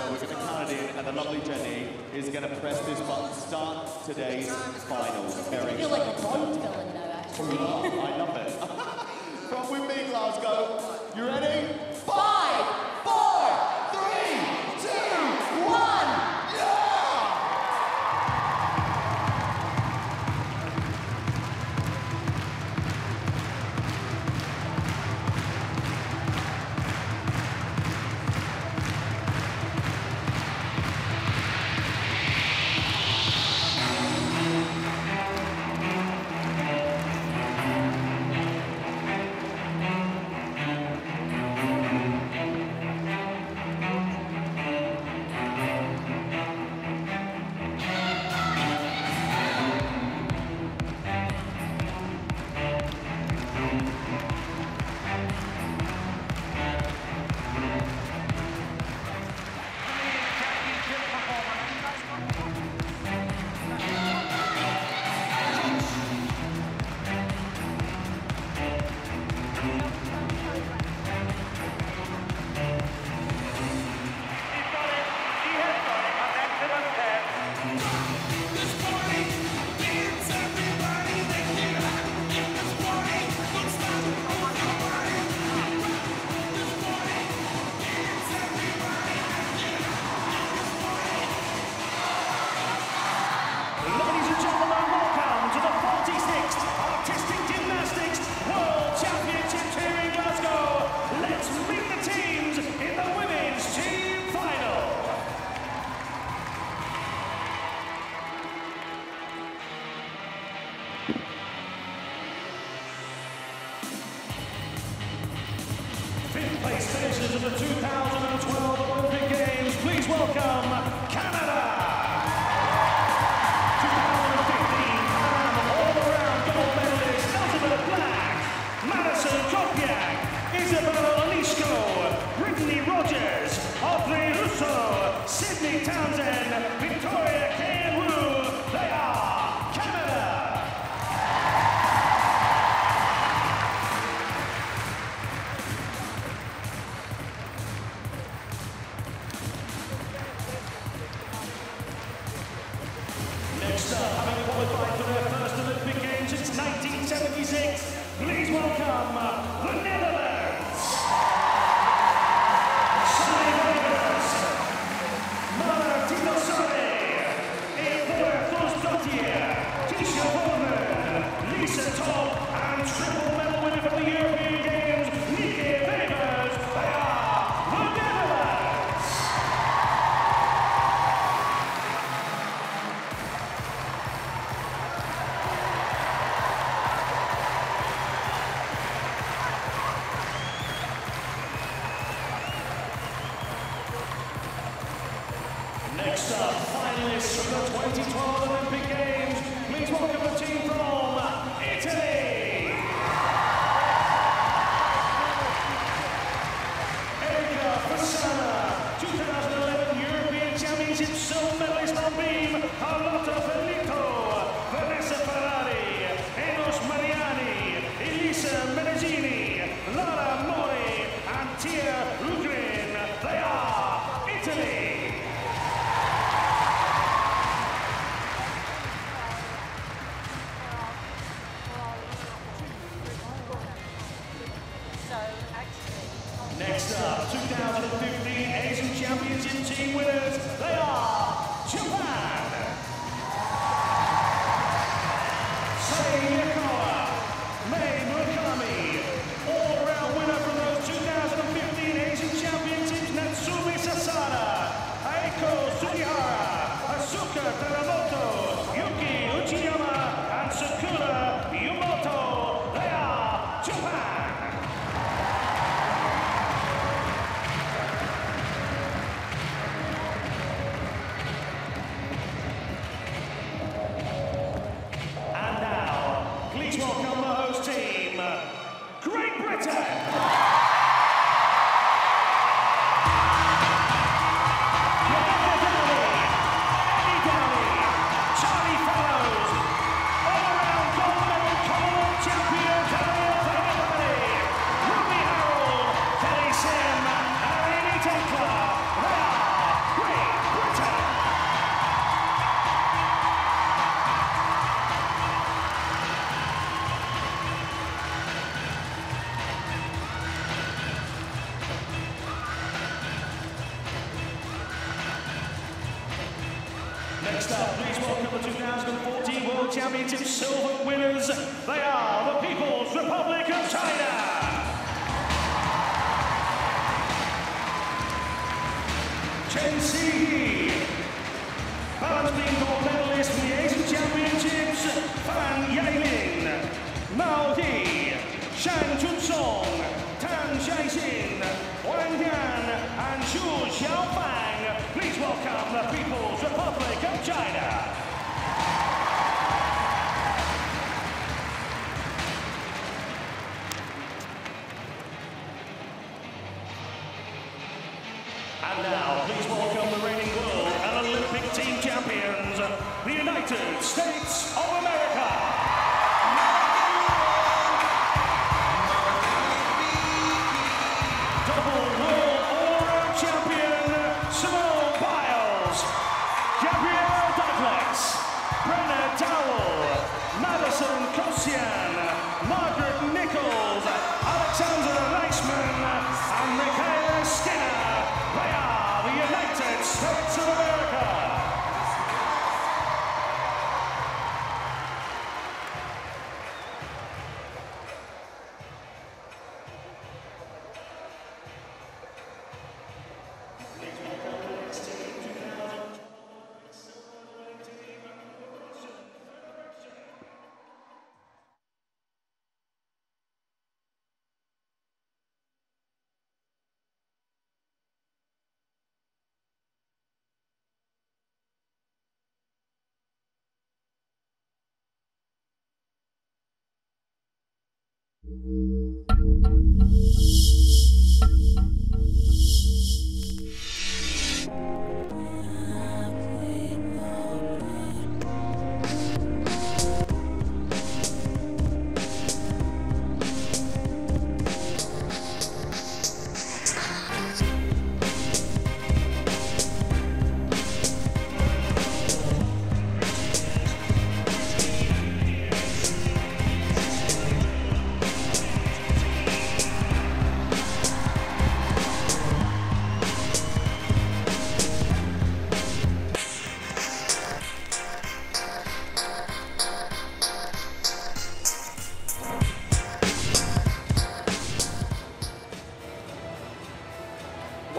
And the lovely Jenny is going to press this button. Start today's finals. Very I feel like a Bond villain now, actually. I love it. From me, Glasgow. You ready? Five.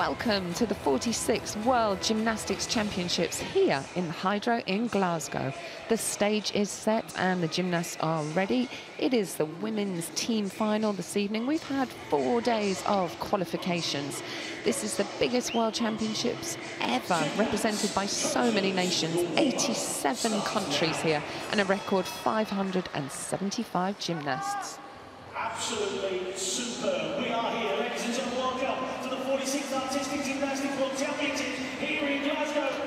Welcome to the 46th World Gymnastics Championships here in the Hydro in Glasgow. The stage is set and the gymnasts are ready. It is the women's team final this evening. We've had four days of qualifications. This is the biggest World Championships ever, represented by so many nations, 87 countries here, and a record 575 gymnasts. Absolutely superb. We are here, ladies and gentlemen. Welcome to the 46th Artistic Gymnastics World Championships here in Glasgow.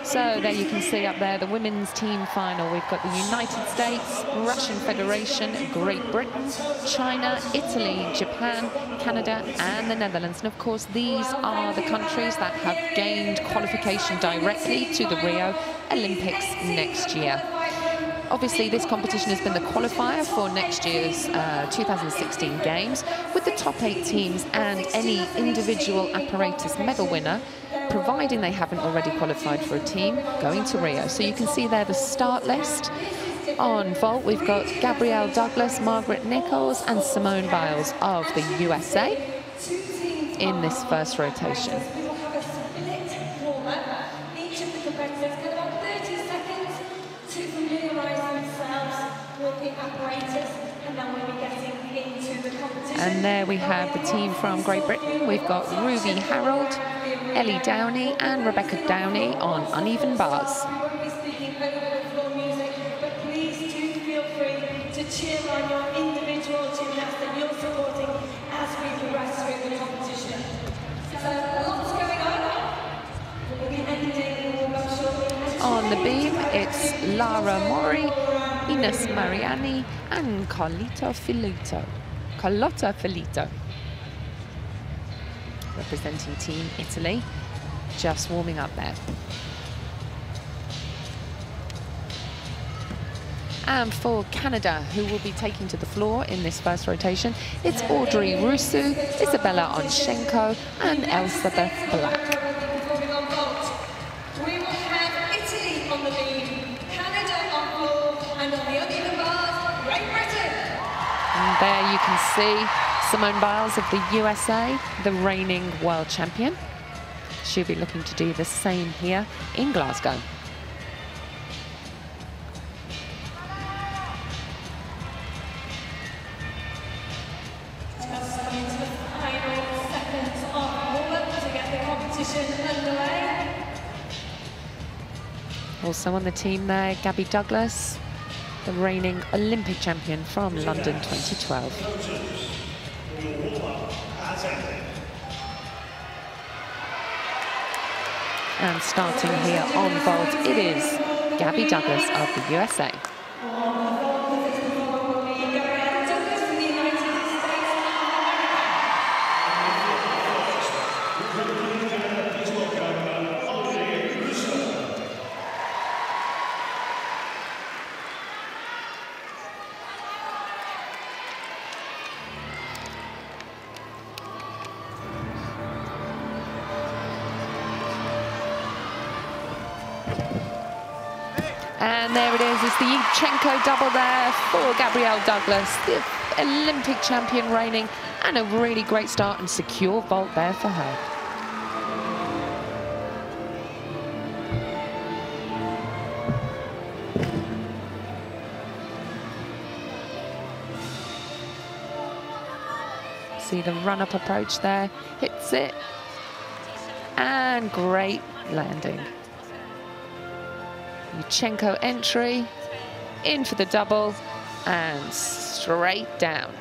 So there you can see up there the women's team final. We've got the United States, Russian Federation, Great Britain, China, Italy, Japan, Canada and the Netherlands. And of course these are the countries that have gained qualification directly to the Rio Olympics next year. Obviously, this competition has been the qualifier for next year's uh, 2016 Games, with the top eight teams and any individual apparatus medal winner, providing they haven't already qualified for a team, going to Rio. So you can see there the start list. On vault, we've got Gabrielle Douglas, Margaret Nichols, and Simone Biles of the USA in this first rotation. And there we have the team from Great Britain. We've got Ruby Harrold, Ellie Downie, and Rebecca Downie on uneven bars. But please do feel free to cheer on your individual gymnast that you're supporting as we progress through the competition. So lots going on. On the beam, it's Lara Mori, Enus Mariani, and Carlito Filito. Carlotta Ferlito. Representing Team Italy, just warming up there. And for Canada, who will be taking to the floor in this first rotation, it's Audrey Rousseau, Isabela Onyshko, and Elizabeth Black. Before we go on vault, we will have Italy on the lead there you can see Simone Biles of the USA, the reigning world champion. She'll be looking to do the same here in Glasgow. Also on the team there, Gabby Douglas, the reigning Olympic champion from London 2012. And starting here on vault, it is Gabby Douglas of the USA. The Yurchenko double there for Gabrielle Douglas, the Olympic champion reigning, and a really great start and secure vault there for her. See the run-up approach there, hits it, and great landing. Yurchenko entry, in for the double, and straight down.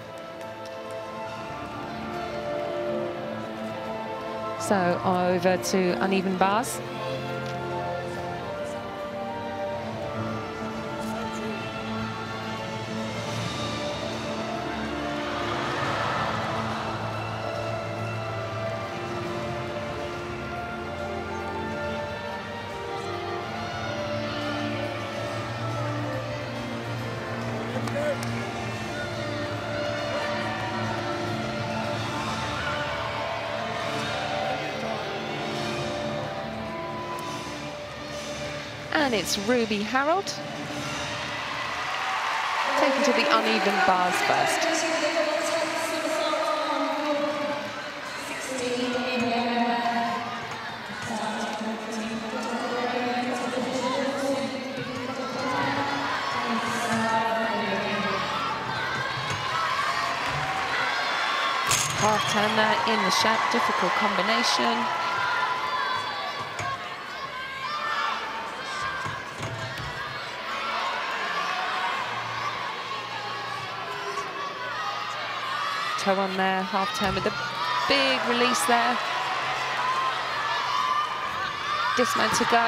So over to uneven bars. And it's Ruby Harrold. Taken to the uneven bars first. Half turn there in the shaft, difficult combination. Toe on there, half turn with a big release there. Dismount to go.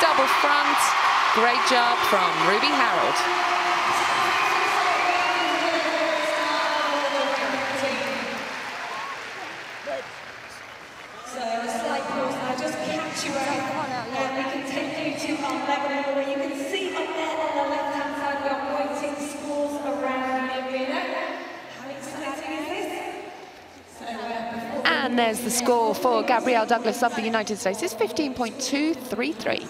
Double front. Great job from Ruby Harrold. And there's the score for Gabrielle Douglas of the United States. is 15.233.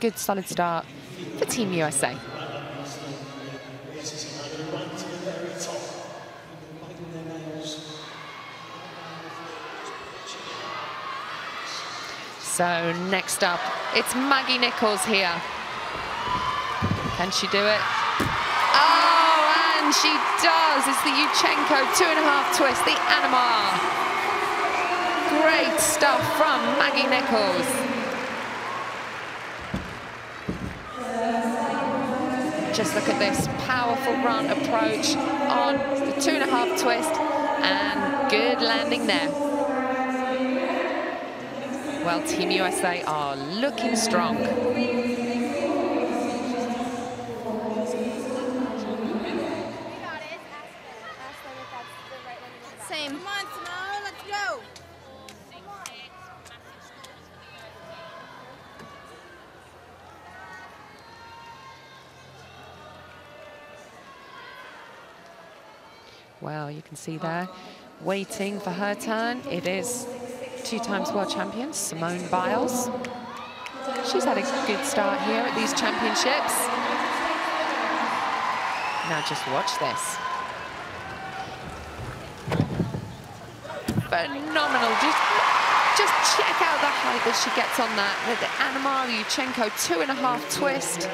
Good solid start for Team USA. So next up, it's Maggie Nichols here. Can she do it? And she does. It's the Yurchenko two and a half twist, the Anamar. Great stuff from Maggie Nichols. Just look at this powerful run approach on the two and a half twist and good landing there. Well, Team USA are looking strong. See there, waiting for her turn. It is two times world champion, Simone Biles. She's had a good start here at these championships. Now just watch this. Phenomenal. Just, just check out the height that she gets on that. The Anna Malyuchenko two and a half twist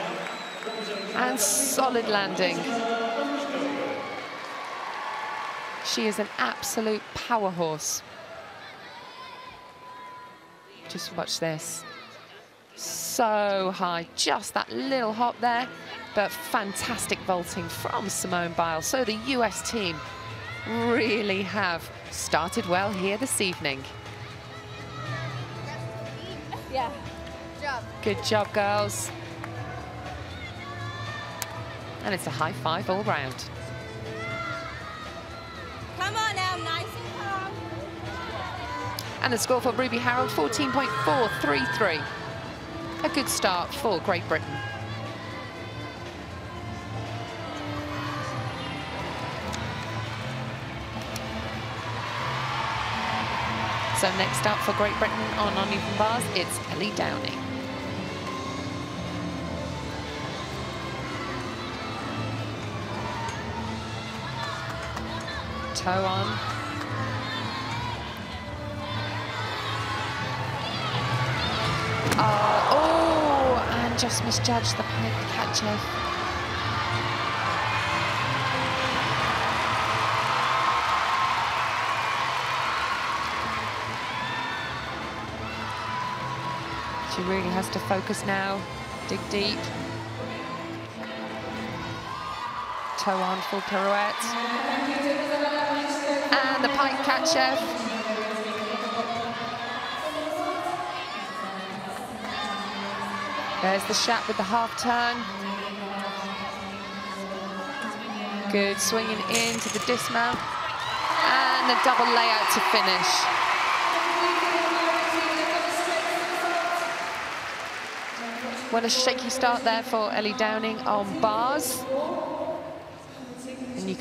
and solid landing. She is an absolute power horse. Just watch this. So high, just that little hop there, but fantastic vaulting from Simone Biles. So the US team really have started well here this evening. Yeah. Job. Good job, girls. And it's a high five all round. And the score for Ruby Harrold, 14.433. A good start for Great Britain. So next up for Great Britain on uneven bars, it's Ellie Downie. Toe on. Uh, oh, and just misjudged the pipe catcher. She really has to focus now, dig deep. Toe on, full pirouette. Catcher. There's the shot with the half turn. Good, swinging into the dismount. And the double layout to finish. What a shaky start there for Ellie Downie on bars.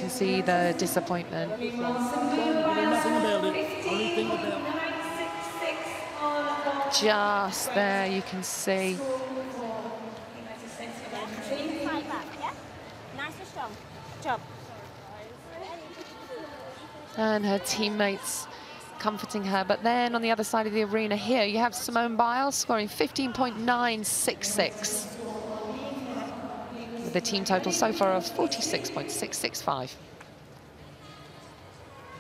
Can see the disappointment. Nothing about it. Only thing about Just there, you can see. Five back, yeah? Nice and And her teammates comforting her. But then on the other side of the arena here, you have Simone Biles scoring 15.966. With a team total so far of 46.665.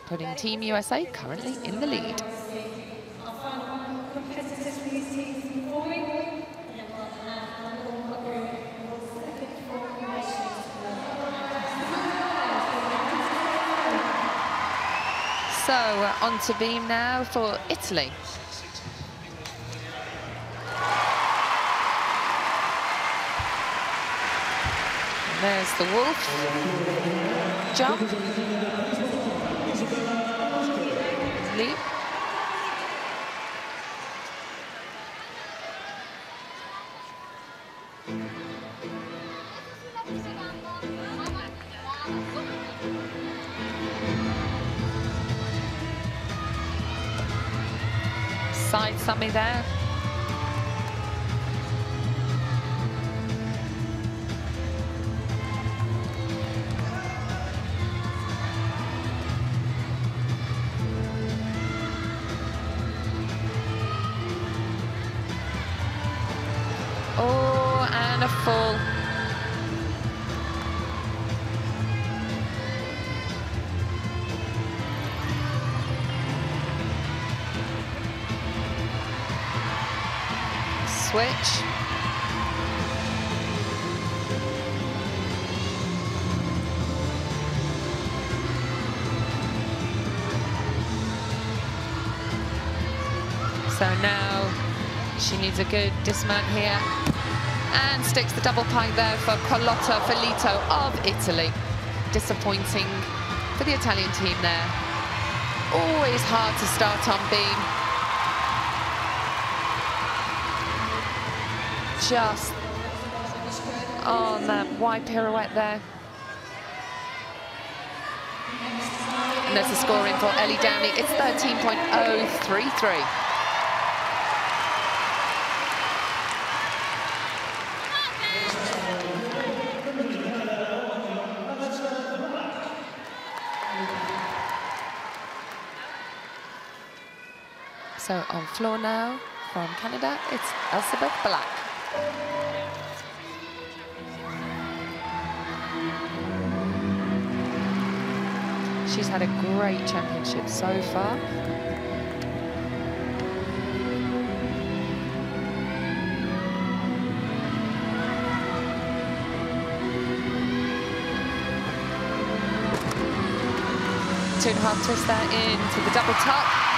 Putting Team USA currently in the lead. So uh, on to beam now for Italy. There's the wolf. Jump. Leap. Side summy there. Good dismount here and sticks the double pike there for Carlotta Ferlito of Italy. Disappointing for the Italian team there. Always hard to start on beam. Just oh, on that wide pirouette there. And there's the scoring for Ellie Downie. It's 13.033. So on floor now from Canada, it's Elizabeth Black. She's had a great championship so far. Two and a half twist there into the double top.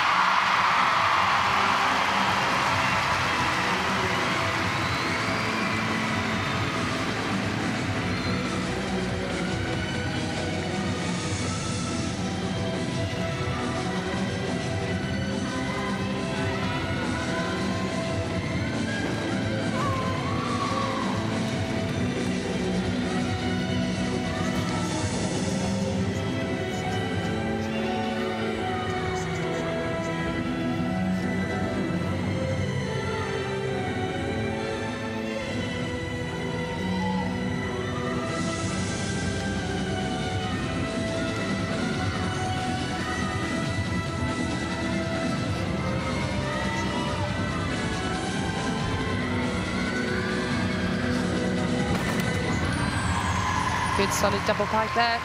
Solid double pike there.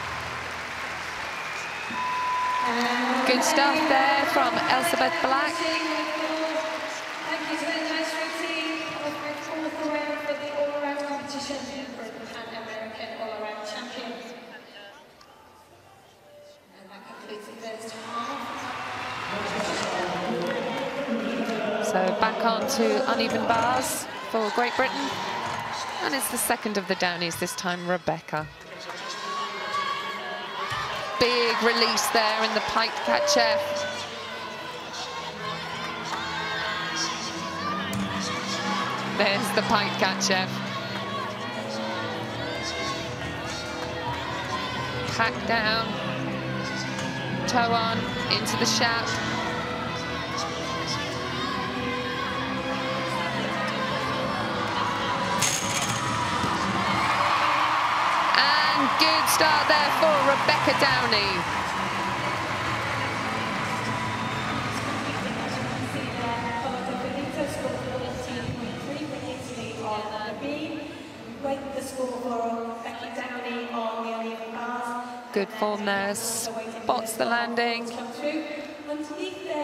Good stuff there from Elizabeth Black. So back on to uneven bars for Great Britain. And it's the second of the Downies, this time Rebecca. Big release there in the pike catcher. There's the pike catcher. Pack down, toe on, into the shaft. For Rebecca Downie. Good form there, spots the landing. You can see the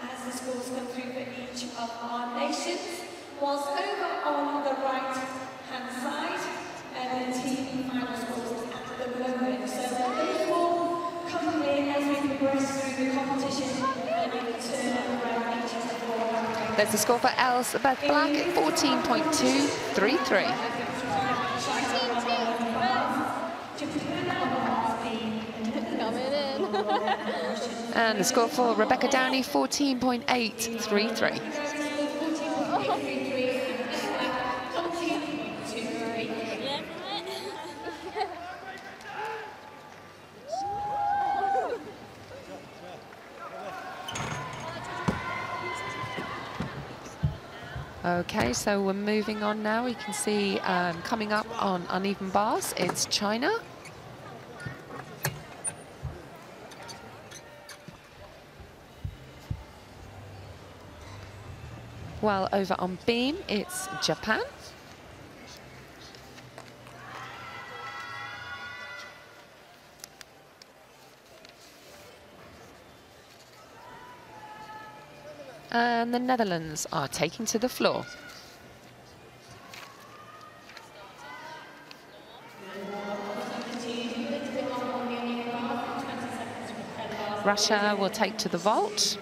as the scores come through for each of our nations. Whilst over on the right hand side, and the team final scores at the moment. So those will come in as we progress through the competition and we turn around each of the four. There's the score for Elizabeth Black, 14.233. And the score for Rebecca Downie, 14.833. Okay, so we're moving on now. We can see um, coming up on uneven bars, it's China. While over on beam, it's Japan. And the Netherlands are taking to the floor. Russia will take to the vault.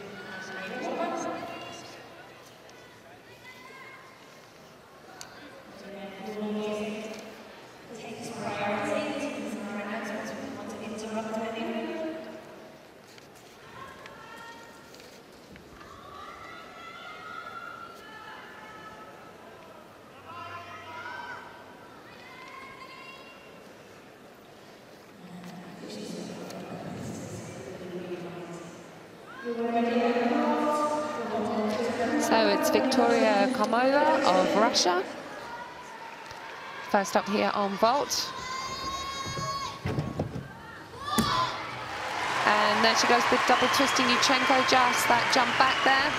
So it's Victoria Komova First up here on vault. And there she goes, the double twisting Yurchenko, just that jump back there.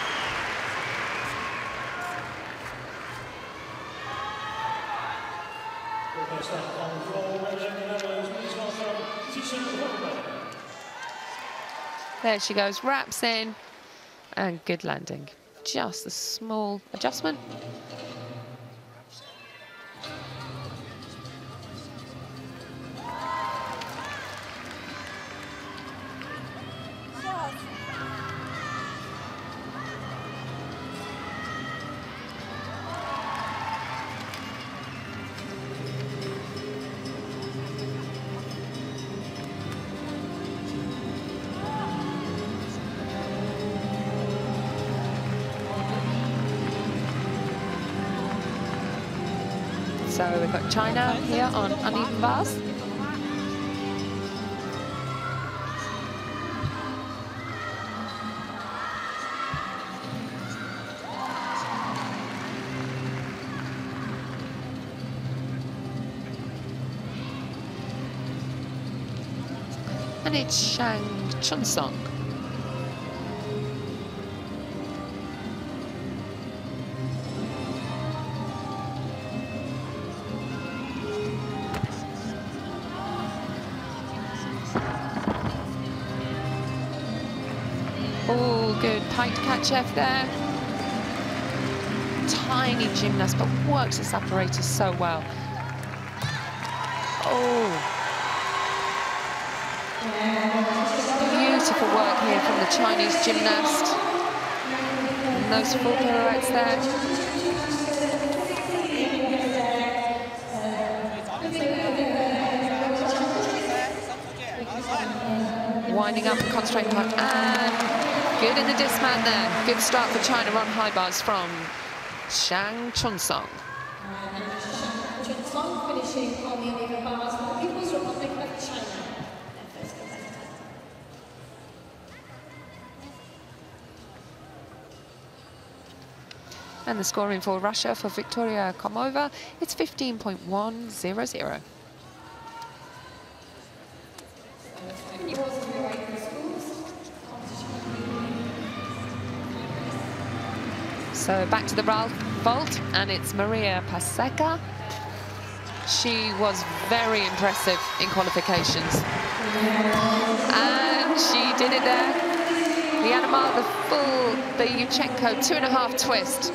There she goes, wraps in, and good landing. Just a small adjustment. China here on uneven bars. And it's Shang Chunsong. Catch F there. Tiny gymnast, but works this apparatus so well. Oh. Beautiful work here from the Chinese gymnast. And those full pirouettes there. Winding up and concentrating on and good in the dismount there. Good start for China on high bars from Shang Chunsong. On the. And the scoring for Russia for Victoria Komova, it's 15.100. So back to the vault, and it's Maria Paseka. She was very impressive in qualifications. And she did it there. The Animal, the full, the Yurchenko two and a half twist.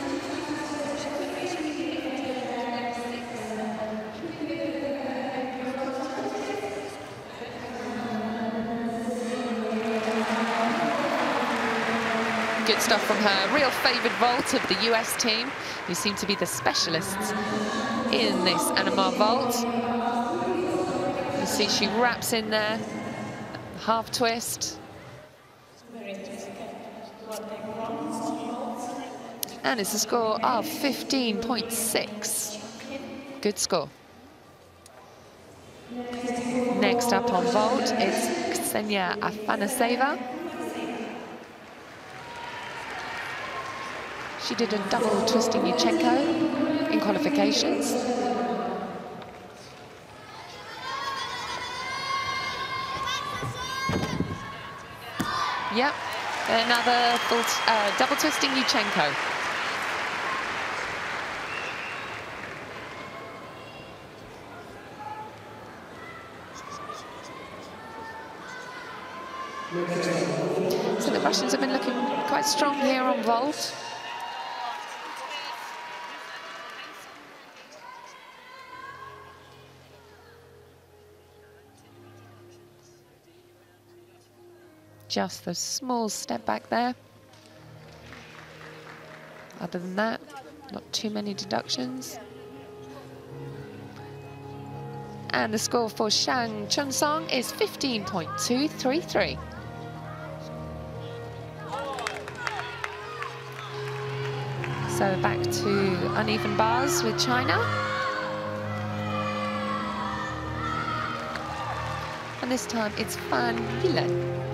From her. Real favoured vault of the US team, who seem to be the specialists in this Anamar vault. You see she wraps in there, half twist. And it's a score of 15.6. Good score. Next up on vault, is Ksenia Afanasyeva. She did a double twisting Yurchenko in qualifications. Yep, another full uh, double twisting Yurchenko. So the Russians have been looking quite strong here on vault. Just the small step back there. Other than that, not too many deductions. And the score for Shang Chunsong is 15.233. So back to uneven bars with China. And this time it's Fan Yilin.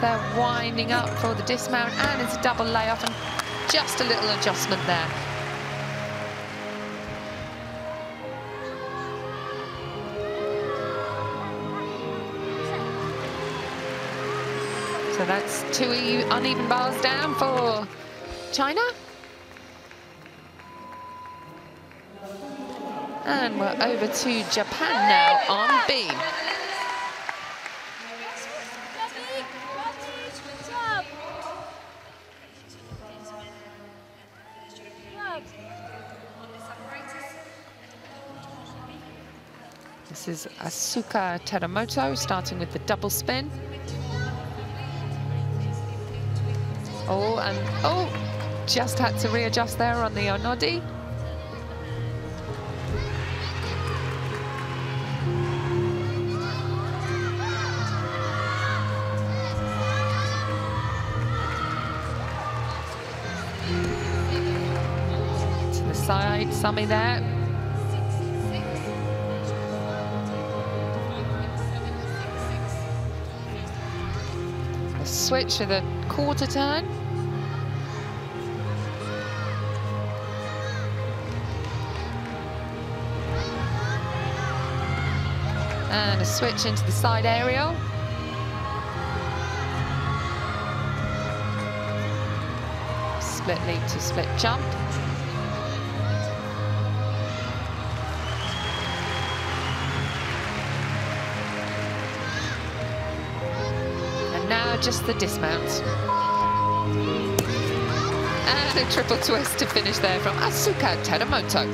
There, winding up for the dismount, and it's a double layoff, and just a little adjustment there. So that's two uneven bars down for China. And we're over to Japan now on B. This is Asuka Teramoto starting with the double spin. Oh, and oh, just had to readjust there on the Onodi. To the side, Sami there. Switch to the quarter turn. And a switch into the side aerial. Split leap to split jump. Just the dismount. And a triple twist to finish there from Asuka Teramoto.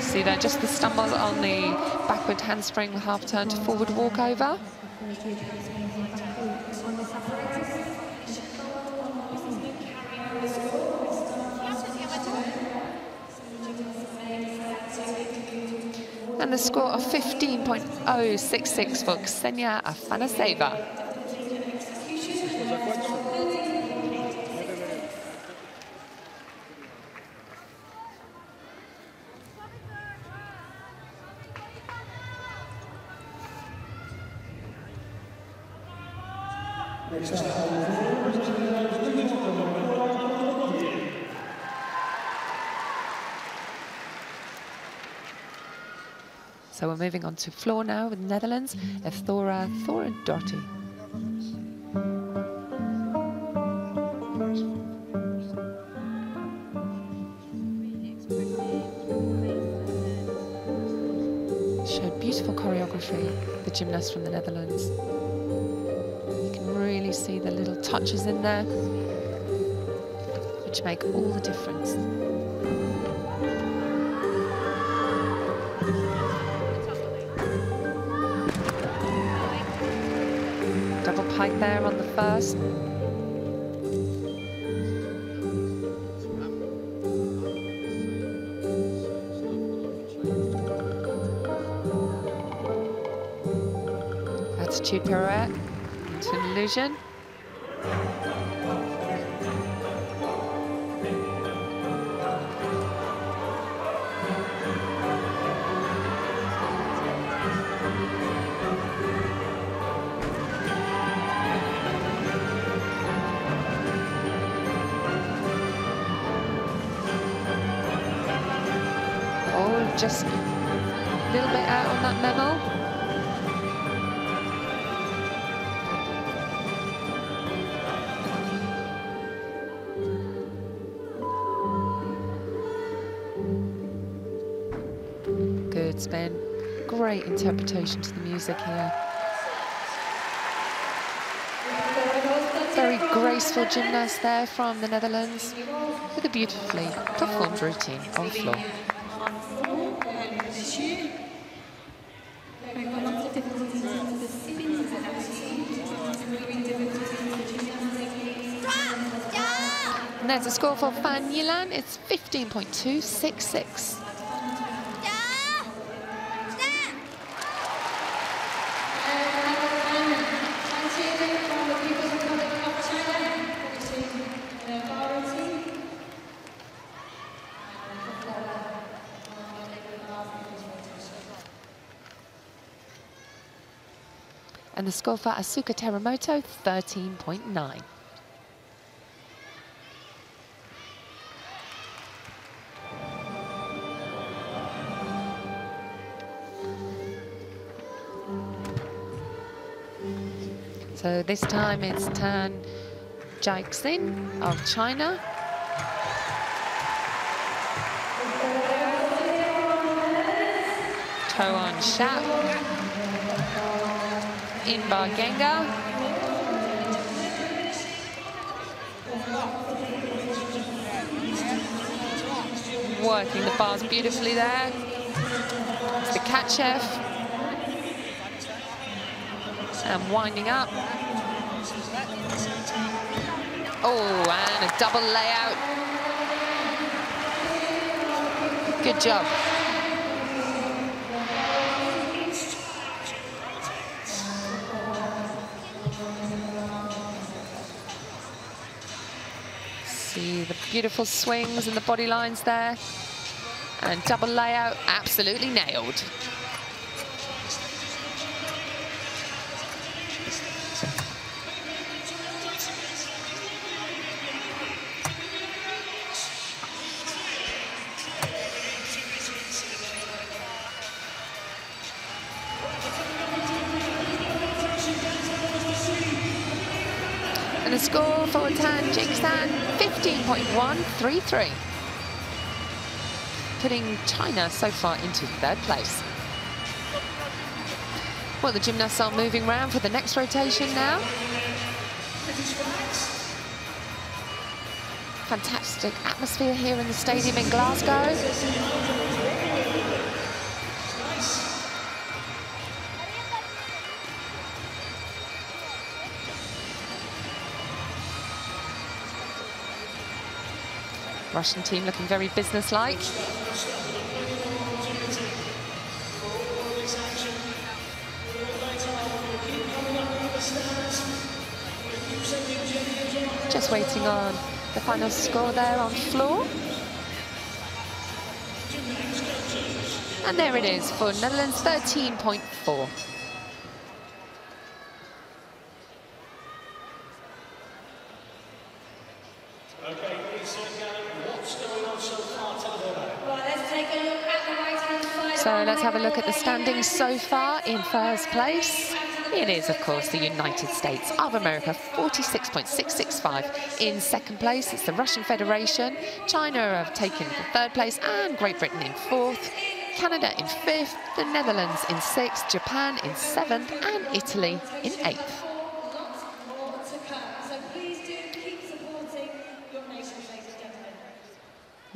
See there, just the stumble on the backward handspring half turn to forward walkover. And the score of 15.066 for Ksenia Afanasyeva. So we're moving on to floor now with the Netherlands, Eythora Thorsdottir. Showed beautiful choreography, the gymnast from the Netherlands. You can really see the little touches in there, which make all the difference. First. Attitude pirouette into an illusion. Interpretation to the music here. Very graceful gymnast there from the Netherlands with a beautifully performed routine on floor. And there's a score for Fan Yilin. It's 15.266. And the score for Asuka Teramoto, 13.9. So this time it's Tan Jiaxin of China. Toan Shap. Inbar Genga. Working the bars beautifully there. The Tkachev. And winding up. Oh, and a double layout. Good job. Beautiful swings and the body lines there. And double layout, absolutely nailed. 15.133. Putting China so far into third place. Well, the gymnasts are moving around for the next rotation now. Fantastic atmosphere here in the stadium in Glasgow. Russian team looking very businesslike. Just waiting on the final score there on floor. And there it is for Netherlands 13.4. So let's have a look at the standings so far in first place. It is, of course, the United States of America, 46.665. In second place, it's the Russian Federation. China have taken third place and Great Britain in fourth. Canada in fifth, the Netherlands in sixth, Japan in seventh, and Italy in eighth.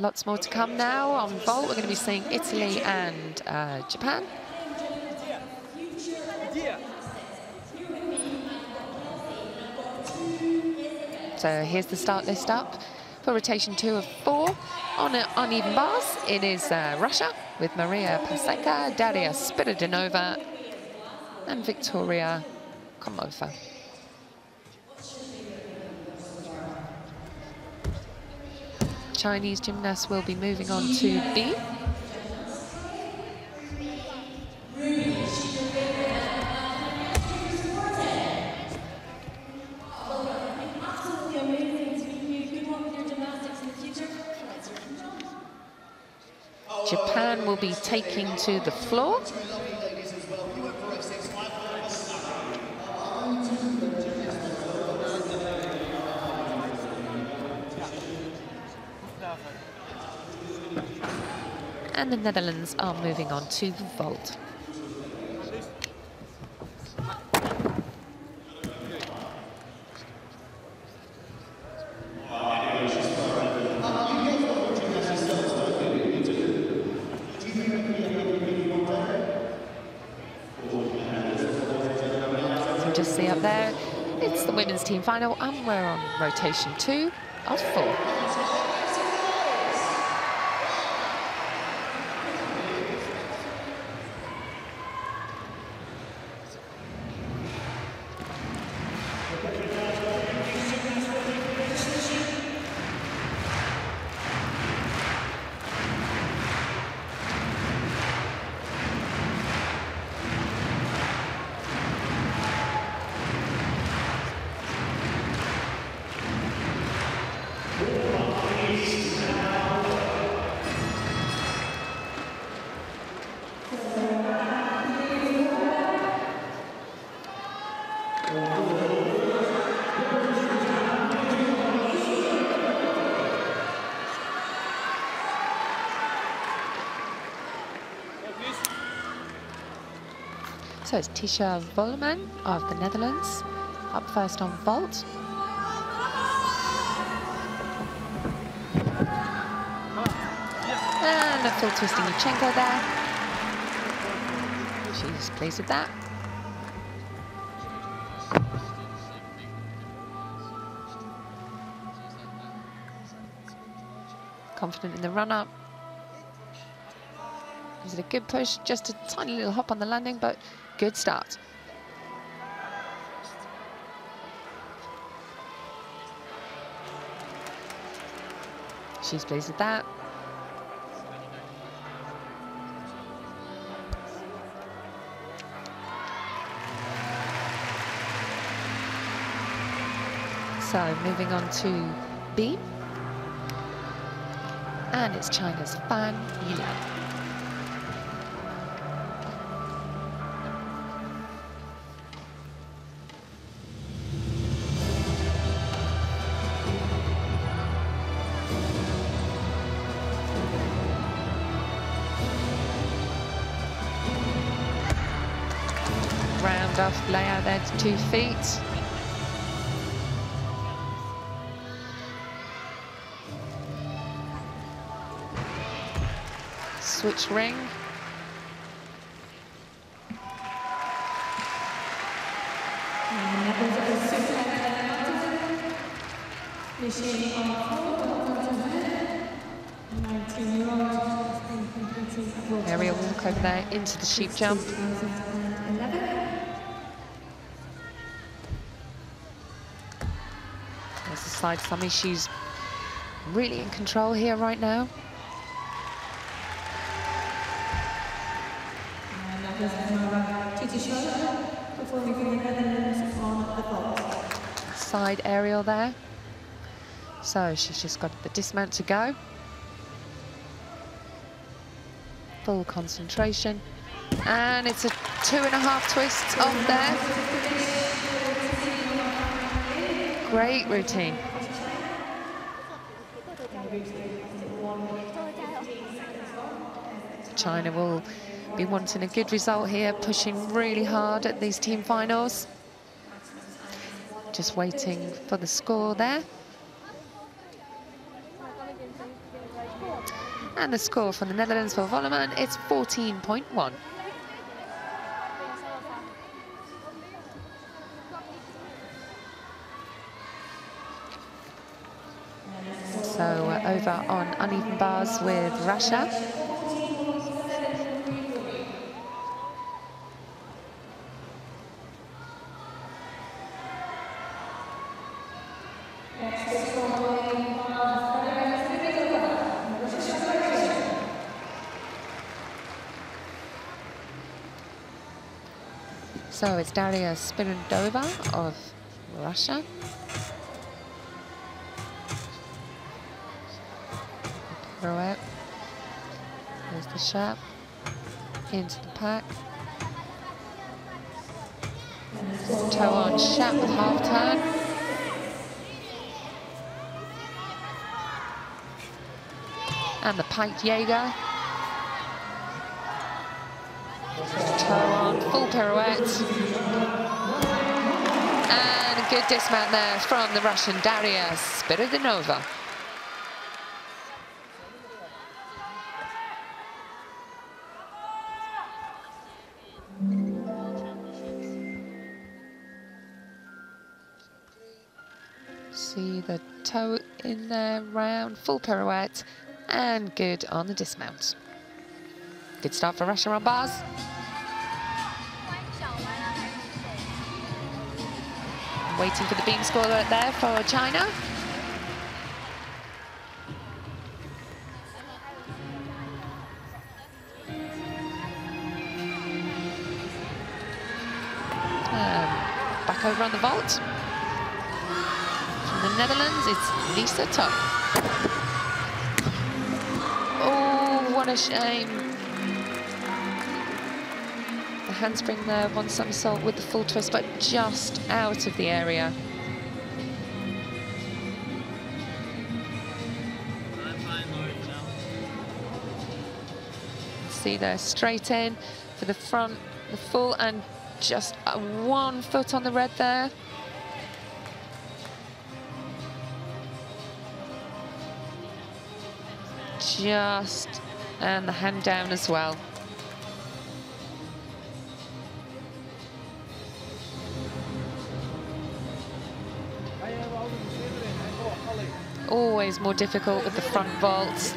Lots more to come now on vault. We're going to be seeing Italy and uh, Japan. So here's the start list up for rotation two of four. On uneven bars, it is uh, Russia with Maria Paseka, Daria Spiridonova, and Victoria Komova. Chinese gymnasts will be moving on to B. Japan will be taking to the floor. And the Netherlands are moving on to the vault. You just see up there, it's the women's team final, and we're on rotation two of four. So it's Tisha Volleman of the Netherlands up first on vault. And a full twisting Yurchenko there. She's pleased with that. Confident in the run-up. A good push? Just a tiny little hop on the landing, but good start. She's pleased with that. So moving on to B. And it's China's Fan Yilin. Two feet. Switch ring. Aerial walk over there into the sheep jump. Side. She's really in control here right now. Side aerial there. So she's just got the dismount to go. Full concentration. And it's a two and a half twists off there. Great routine. China will be wanting a good result here, pushing really hard at these team finals. Just waiting for the score there. And the score from the Netherlands for Volleman, it's 14.1. So uh, over on uneven bars with Russia. So it's Daria Spiridonova of Russia. Pirouette. There's the shot. Into the pack. Toe on shot with half turn. And the pike Jaeger. Pirouette. And a good dismount there from the Russian Daria Spiridonova. See the toe in there, round, full pirouette, and good on the dismount. Good start for Russia on bars. Waiting for the beam score there for China. Um, back over on the vault. From the Netherlands, it's Lisa Top. Oh, what a shame. Handspring there, one somersault with the full twist, but just out of the area. See there, straight in for the front, the full and just one foot on the red there. Just, and the hand down as well. Always more difficult with the front vaults.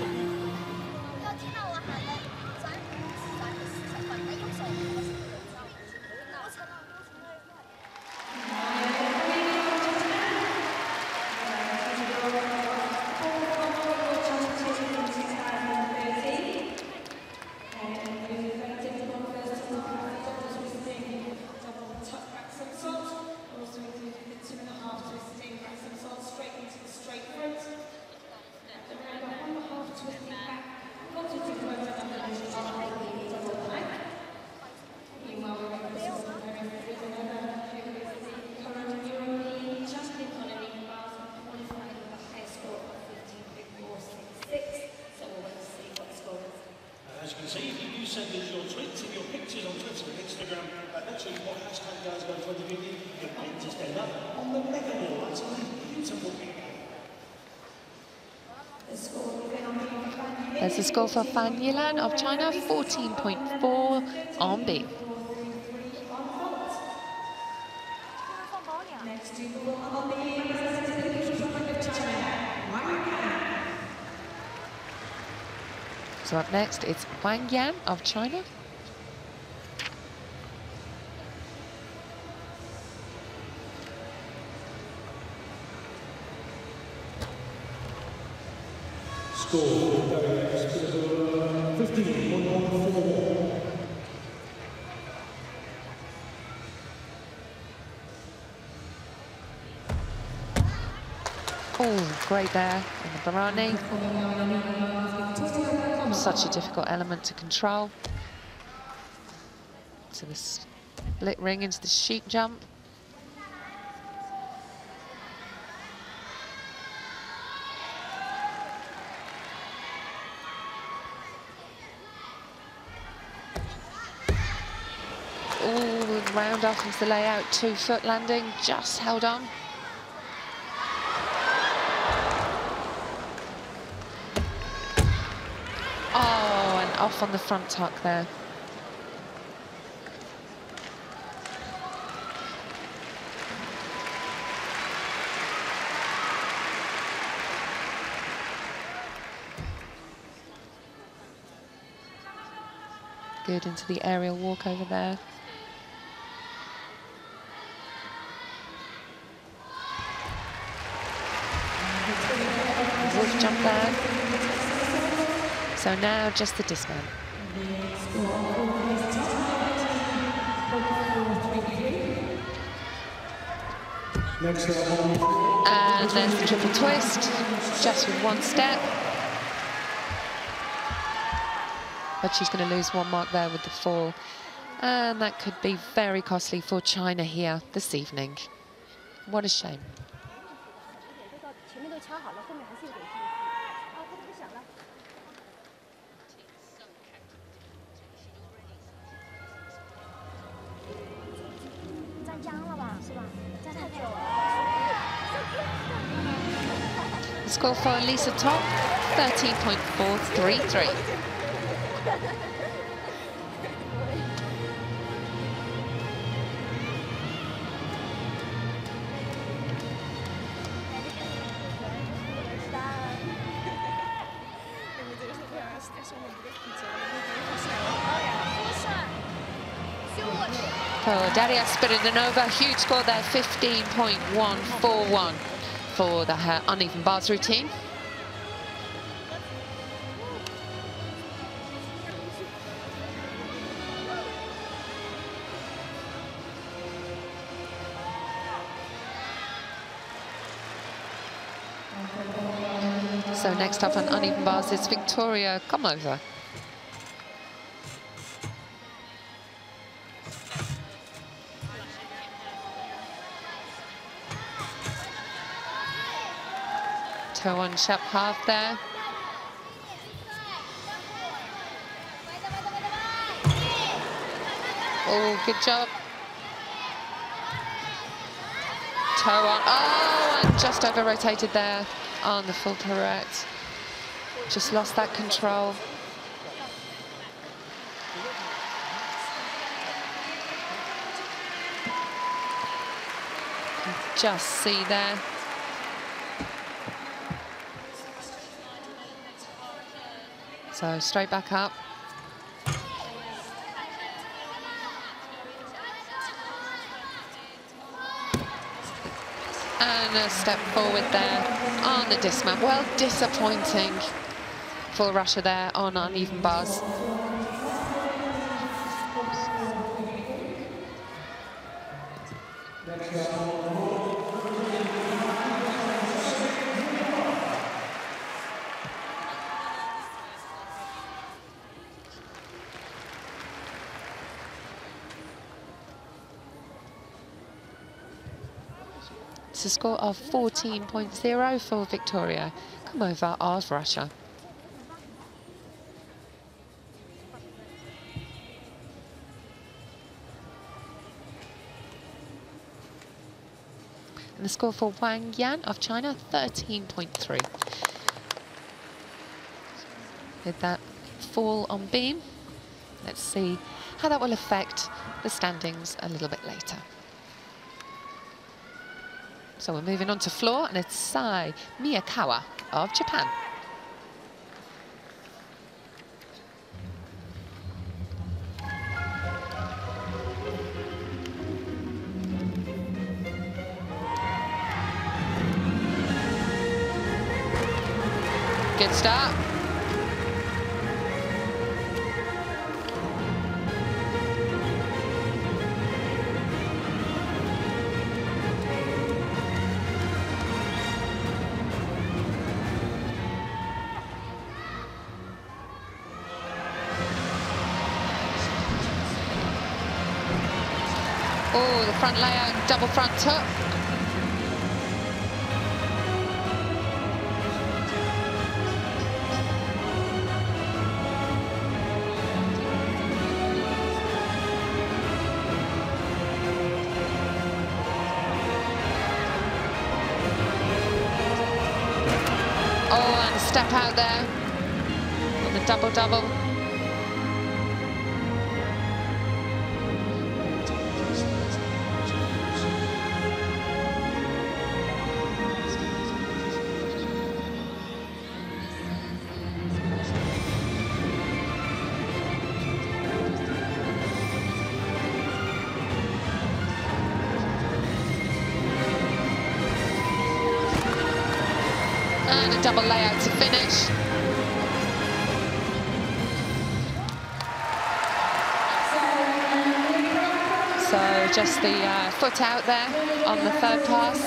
For Fan Yilin of China, 14.4 on B. So up next, it's Wang Yan of China. Oh, great there in the Barani. Such a difficult element to control. To the split ring into the sheep jump. round off into the layout, two foot landing, just held on. On the front tuck there. Good into the aerial walk over there. Wolf jump there. So now just the dismount. And there's the triple twist, just with one step. But she's going to lose one mark there with the fall. And that could be very costly for China here this evening. What a shame. Score for Lisa Top, 13.433. For Daria Spiridonova, huge score there, 15.141 for the her uneven bars routine. So next up on uneven bars is Victoria Komova. toe on sharp half there. Oh, good job. Toe on. Oh, and just over rotated there on the full correct. Just lost that control. just see there So straight back up. And a step forward there on the dismount. Well, disappointing for Russia there on uneven bars. Score of 14.0 for Victoria Komova of Russia. And the score for Wang Yan of China, 13.3. Did that fall on beam, let's see how that will affect the standings a little bit later. So we're moving on to floor, and it's Sae Miyakawa of Japan. Double front tuck. Oh, and step out there on the double-double. The uh, foot out there on the third pass.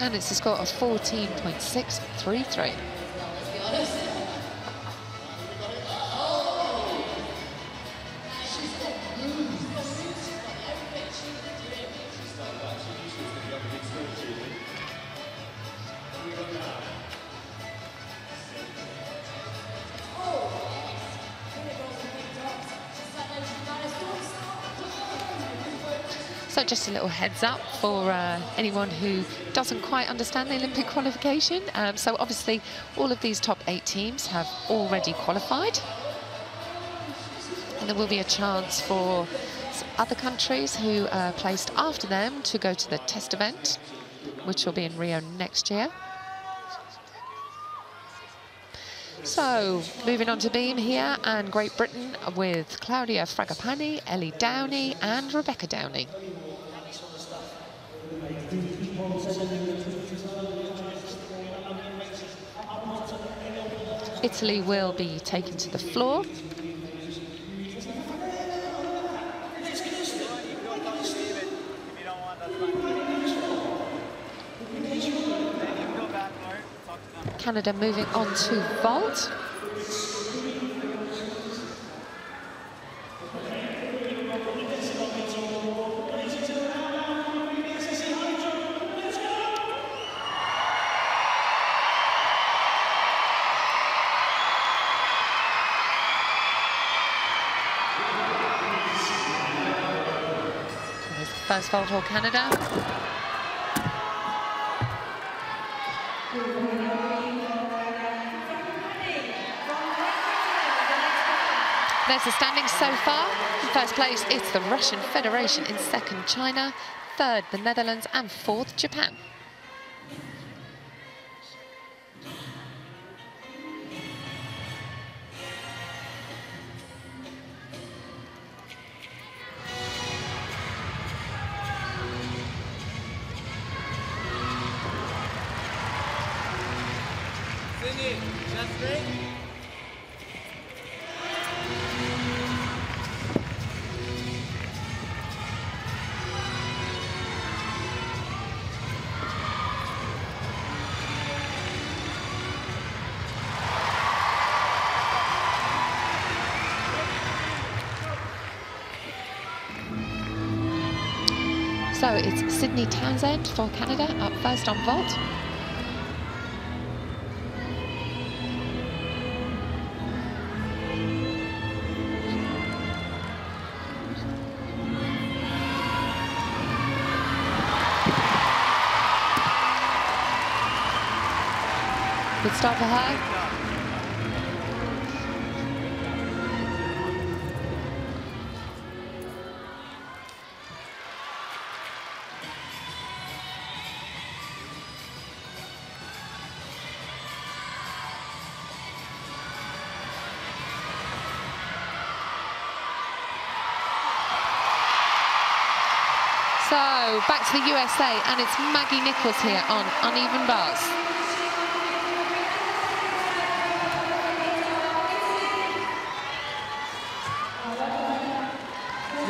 And it's a score of 14.633. Just a little heads up for uh, anyone who doesn't quite understand the Olympic qualification. Um, so obviously all of these top eight teams have already qualified. And there will be a chance for other countries who are placed after them to go to the test event, which will be in Rio next year. So, moving on to beam here, and Great Britain with Claudia Fragapane, Ellie Downie, and Rebecca Downie. Italy will be taken to the floor. Canada moving on to vault. Vault for Canada. There's the standings so far. In first place, it's the Russian Federation. In second, China. Third, the Netherlands. And fourth, Japan. Sydney Townsend for Canada up first on vault. Good start for her. So back to the USA, and it's Maggie Nichols here on uneven bars.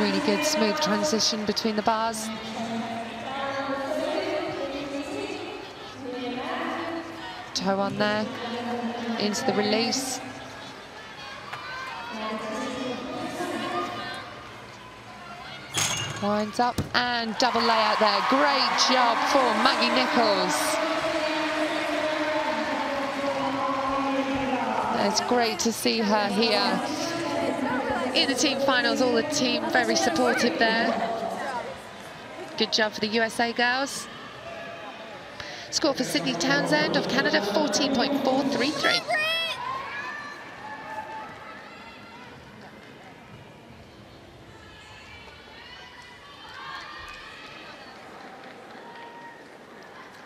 Really good, smooth transition between the bars. Toe on there, into the release. Winds up and double layout there. Great job for Maggie Nichols. It's great to see her here in the team finals. All the team very supportive there. Good job for the USA girls. Score for Sydney Townsend of Canada, 14.433.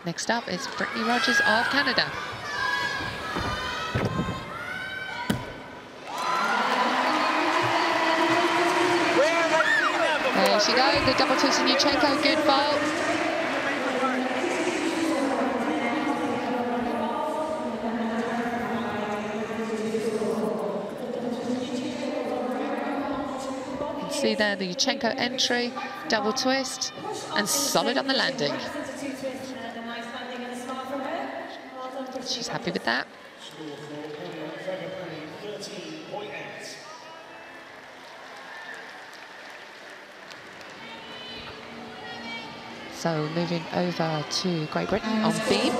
Next up is Brittany Rogers of Canada. There she goes, the double twist Yurchenko, good vault. see there the Yurchenko entry, double twist, and solid on the landing. She's happy with that. So moving over to Great Britain on beam.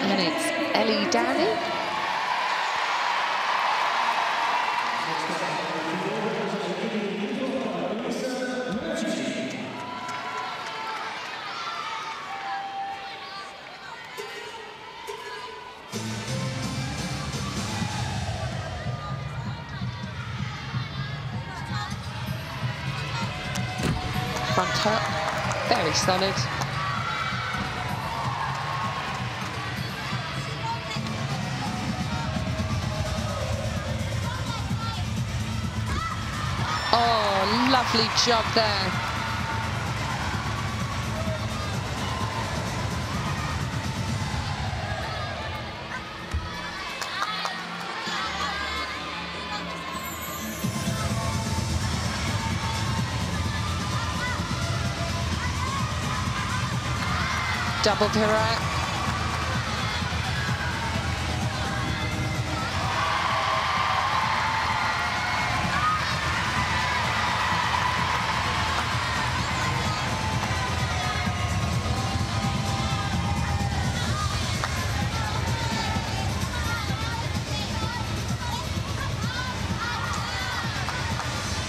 And it's Ellie Downie. Very solid. Oh, lovely job there. double pirouette.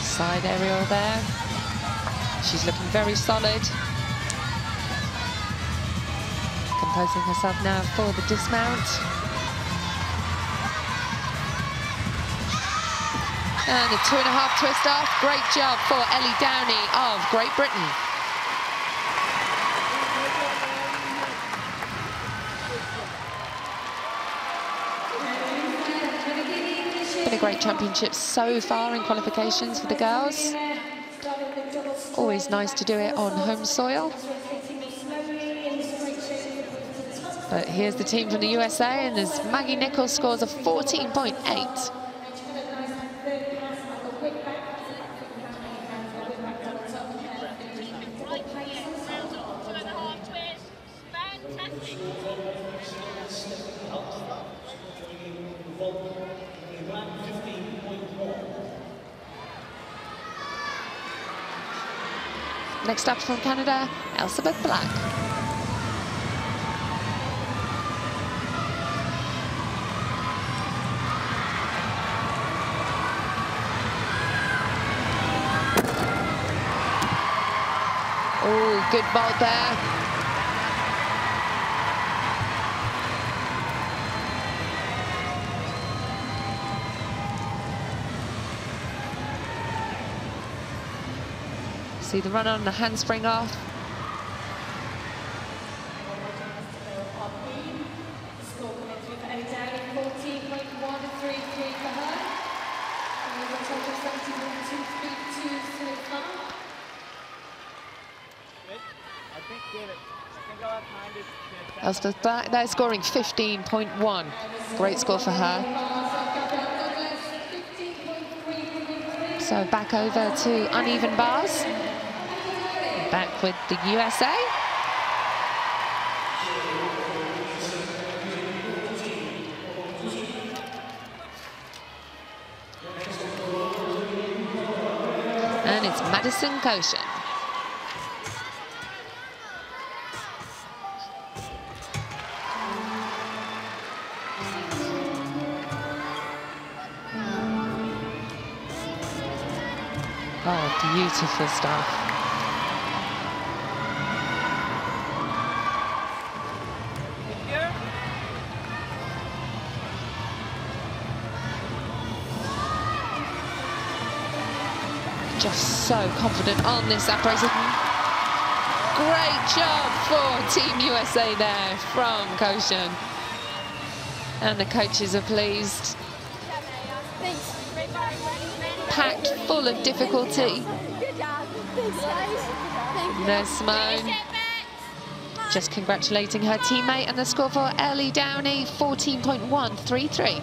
Side aerial there. She's looking very solid. Composing herself now for the dismount. And a two and a half twist off. Great job for Ellie Downie of Great Britain. Been a great championship so far in qualifications for the girls. Always nice to do it on home soil. But here's the team from the USA, and as Maggie Nichols scores a 14.8. Next up from Canada, Elizabeth Black. Oh, good ball there. See the run on the handspring off. They're scoring 15.1. Great score for her. So back over to uneven bars. Back with the USA. And it's Madison Kocian. Beautiful stuff. Just so confident on this upright. Great job for Team USA there from Kocian. And the coaches are pleased. Packed full of difficulty. There's Simone. Just congratulating her teammate and the score for Ellie Downie, 14.133.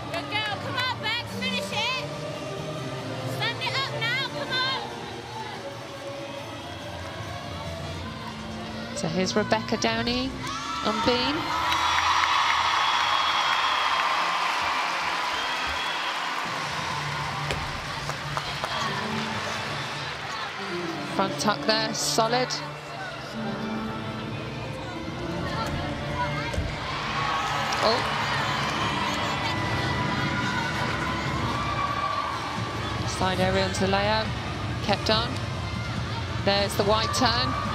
So here's Rebecca Downie on beam. Front tuck there, solid. Oh. Side aerial onto the layout, kept on. There's the wide turn.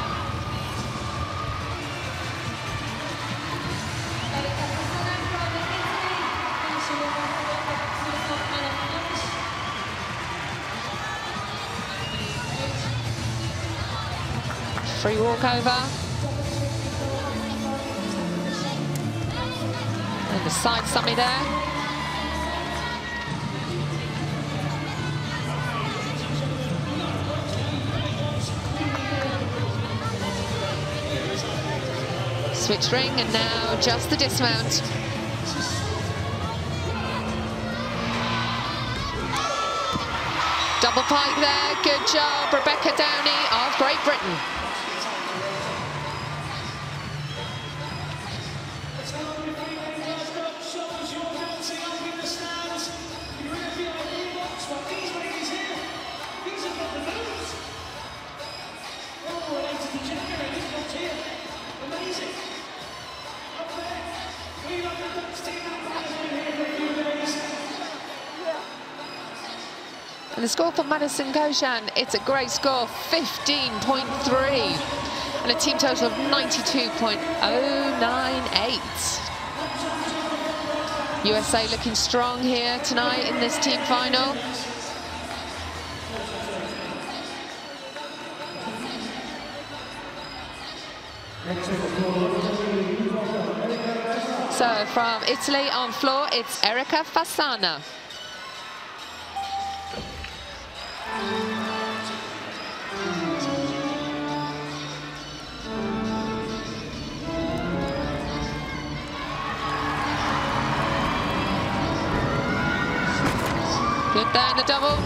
Free walkover. And the side summy there. Switch ring and now just the dismount. Double pike there, good job, Rebecca Downie of Great Britain. Madison Kocian, it's a great score, 15.3. And a team total of 92.098. USA looking strong here tonight in this team final. So from Italy on floor, it's Erika Fasana. Good there in the double.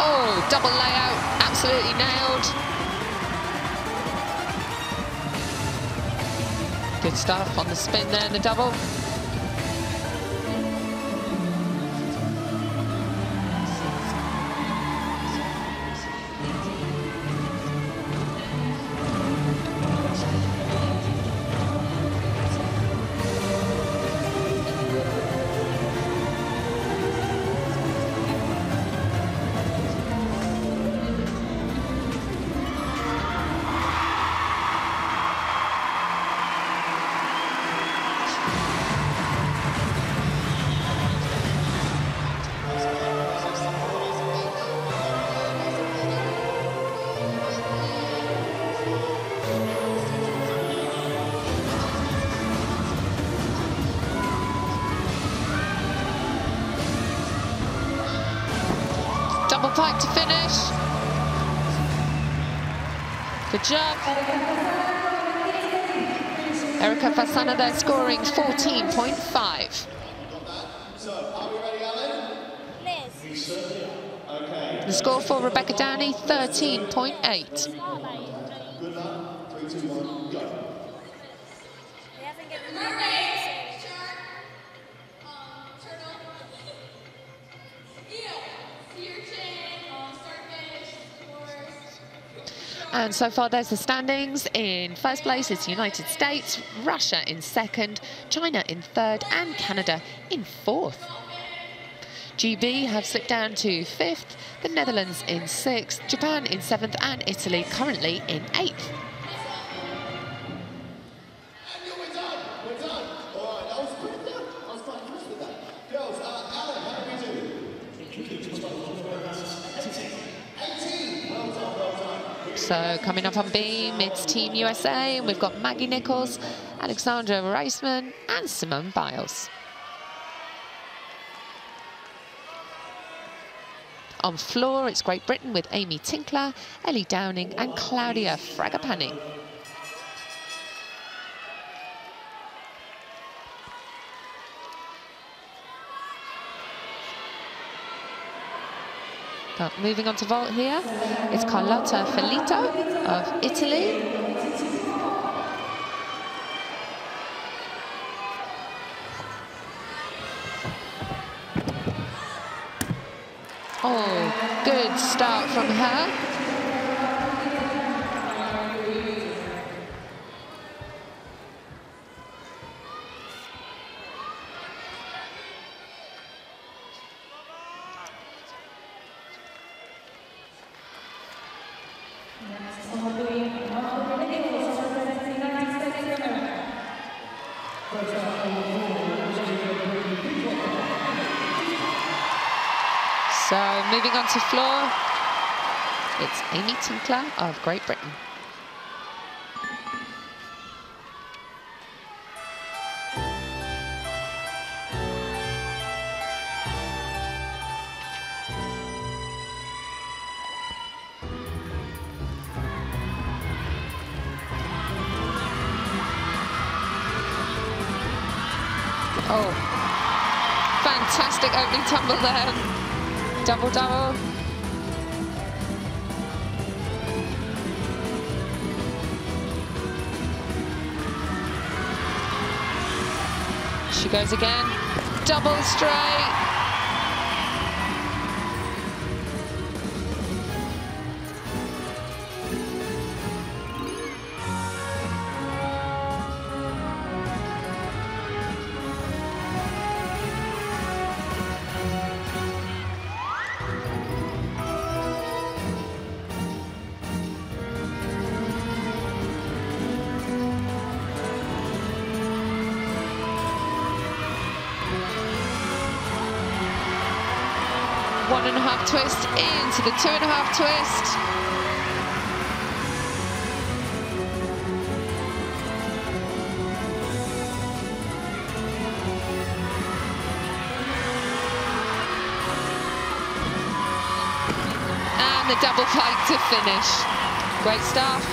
Oh, double layout, absolutely nailed. Good stuff on the spin there in the double. Double Fasana there scoring 14.5. The score for Rebecca Downie, 13.8. And so far, there's the standings. In first place is the United States, Russia in second, China in third, and Canada in fourth. GB have slipped down to fifth, the Netherlands in sixth, Japan in seventh, and Italy currently in eighth. So coming up on beam, it's Team USA, and we've got Maggie Nichols, Alexandra Raisman, and Simone Biles. On floor, it's Great Britain with Amy Tinkler, Ellie Downie, and Claudia Fragapane. But moving on to vault here, it's Carlotta Ferlito of Italy. Oh, good start from her. So moving on to floor, it's Amy Tinkler of Great Britain. Again. Double straight. One and a half twist into the two and a half twist. And the double pike to finish. Great stuff.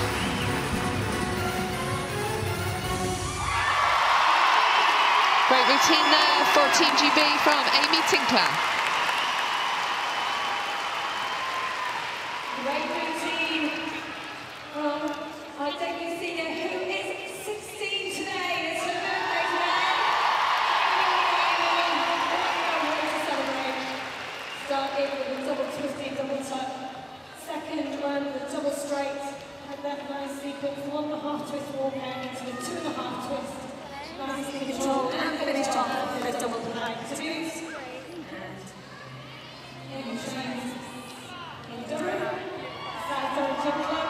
Great routine there for Team GB from Amy Tinkler. Great routine from our debut senior, who is 16 today. It's her birthday today. Way to celebrate. Started with a double twisty, double tuck. Second one, the double straight. Had that nice sequence, one and a half twist walk out into the two and a half twist. Nice control and finished off with a double pike twos. And in trains in Durham, South Durham Gym Club,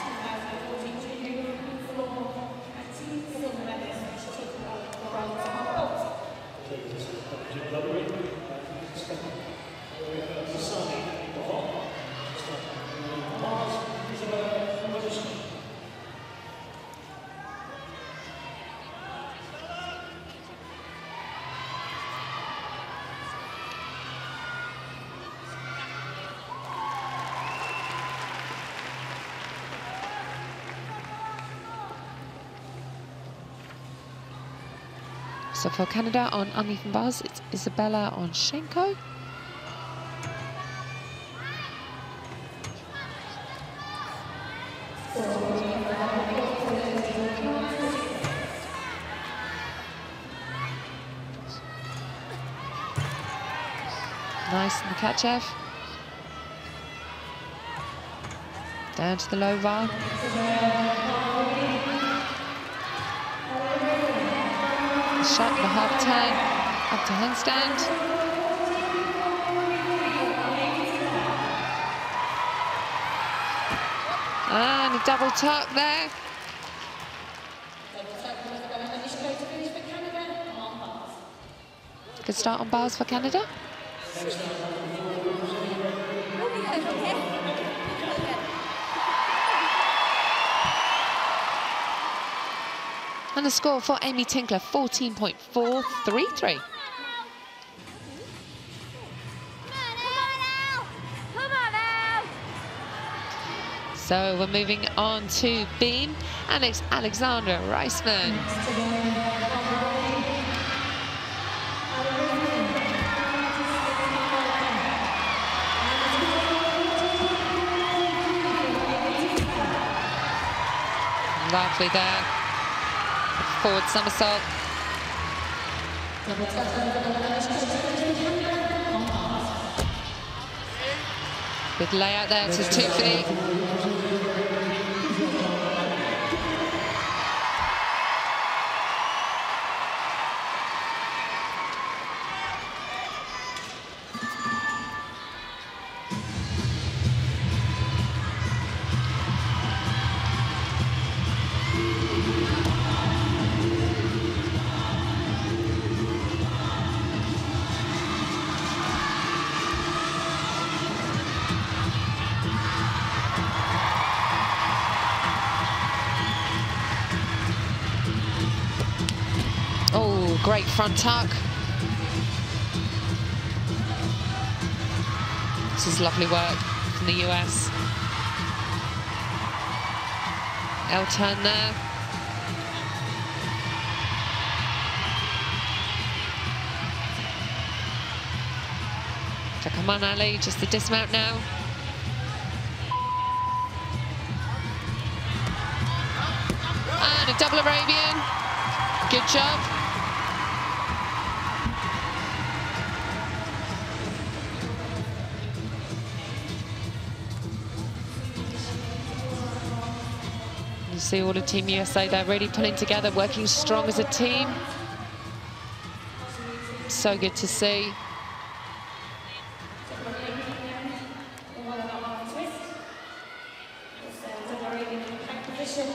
2014 Junior for a team silver medalist, which took the bronze and gold. So for Canada on uneven bars, it's Isabela Onyshko. Nice in the Tkachev. Down to the low bar. Shot the half turn, up to handstand. And a double tuck there. Good start on bars for Canada. And the score for Amy Tinkler, 14.433. So we're moving on to beam, and it's Alexandra Raisman. Lovely there. Forward somersault. Good layout there to feet. Front tuck. This is lovely work from the US. L turn there. Come on, Aly, just the dismount now. And a double Arabian. Good job. See all of Team USA, they're really pulling together, working strong as a team. So good to see. One and a half twist. Also, double Arabian pike position.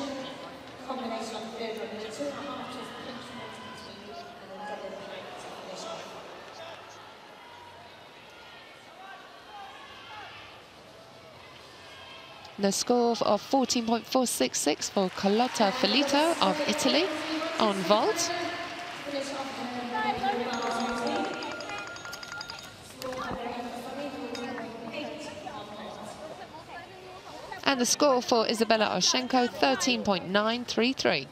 Combination on the third one, the two and a half twist pinch multi-between, and then double pike to finish off. The score of 14.466 for Carlotta Ferlito of Italy on vault. And the score for Isabela Onyshko, 13.933.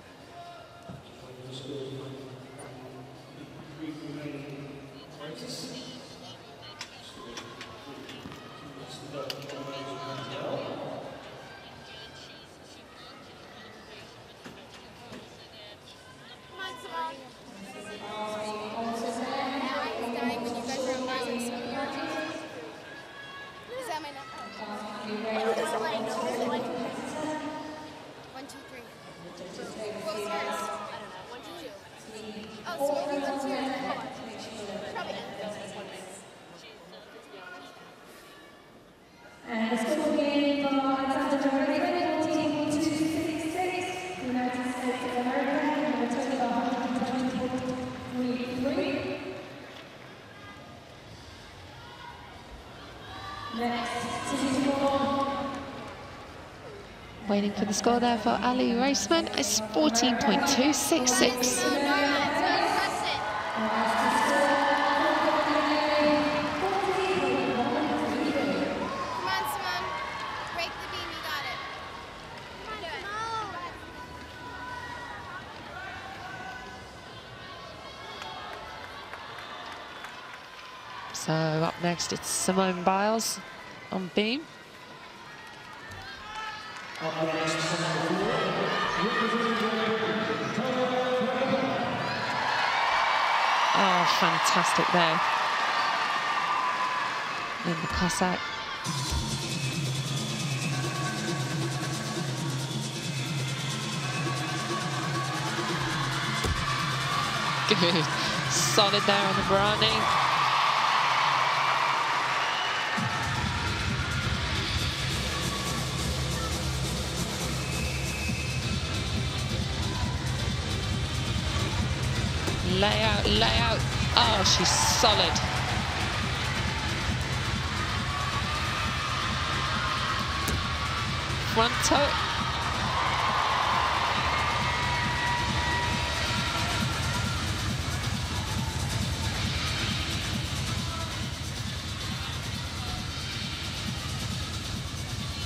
Waiting for the score there for Aly Raisman is 14.266. So up next it's Simone Biles on beam. Fantastic there. In the Cossack. Good. Solid there on the Barani. layout, layout. Oh, she's solid. Front toe.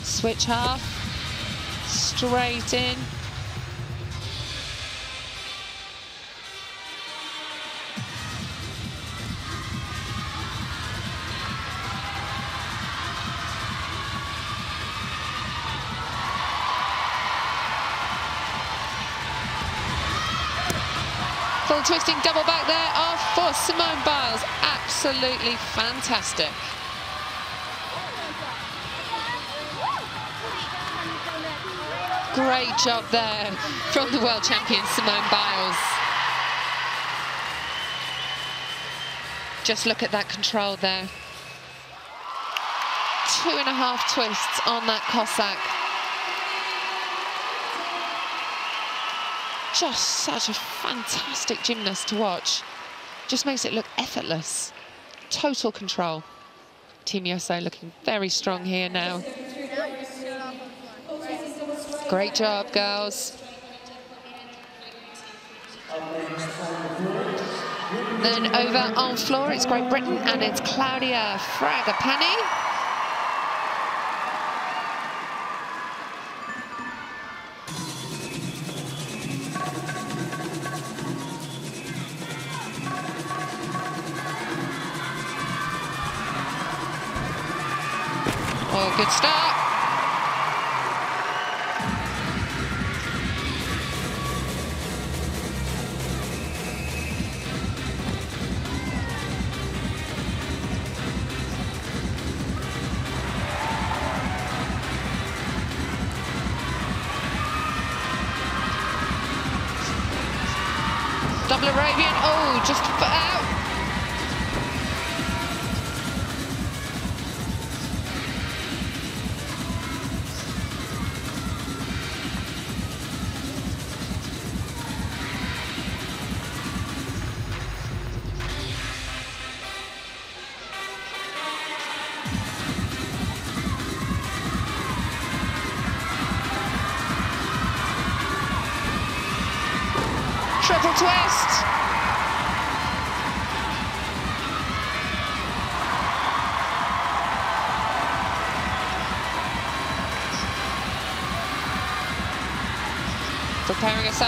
Switch half, straight in. Double back there off for Simone Biles. Absolutely fantastic. Great job there from the world champion Simone Biles. Just look at that control there. Two and a half twists on that Cossack. Just such a fantastic gymnast to watch. Just makes it look effortless. Total control. Team USA looking very strong here now. Great job, girls. Then over on floor, it's Great Britain and it's Claudia Fragapane.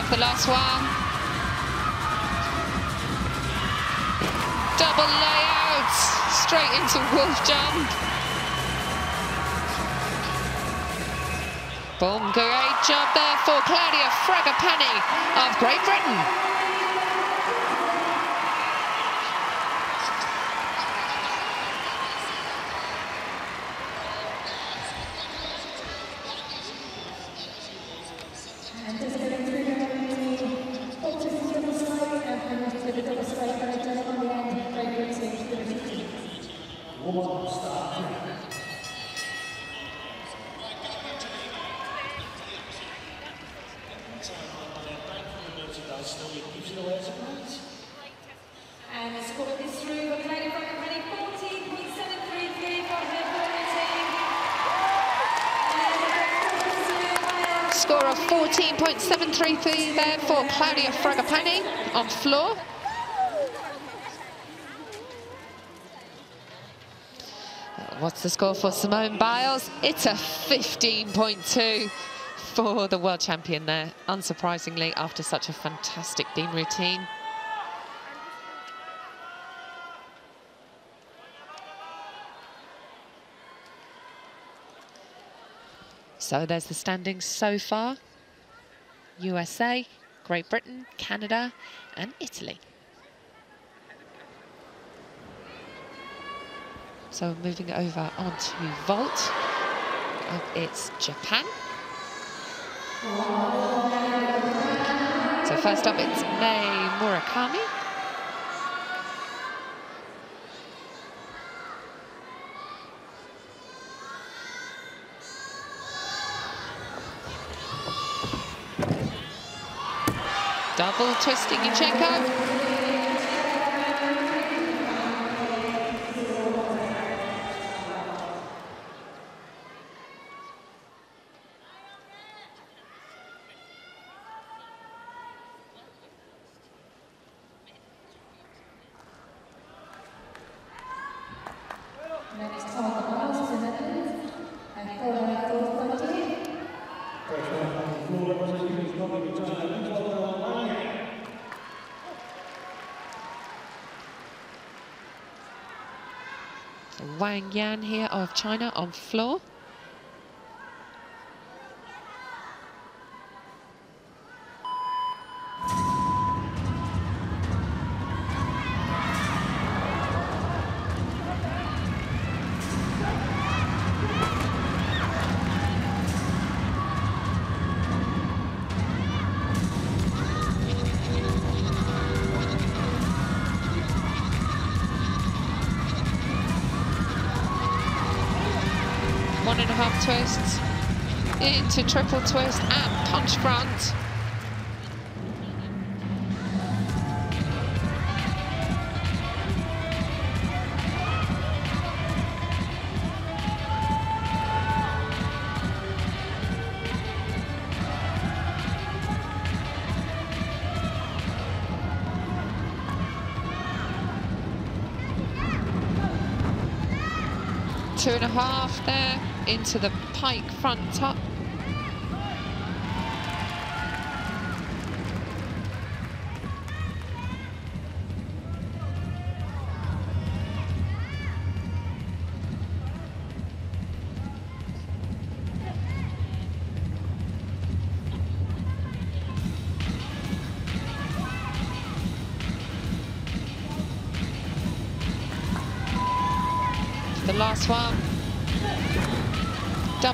The last one. Double layout, straight into wolf jump. Boom, great job there for Claudia Fragapane of Great Britain. And the score is through for Claudia Fragapane, 14.733 for her forward team. Score of 14.733 there for Claudia Fragapane on floor. What's the score for Simone Biles? It's a 15.2 for the world champion there, unsurprisingly, after such a fantastic beam routine. So there's the standings so far. USA, Great Britain, Canada and Italy. So moving over onto vault, uh, it's Japan. So first up it's Mei Murakami. Double twisting Yurchenko. Wang Yan here of China on floor. Twists into triple twist and punch front. Two and a half there into the pike front top.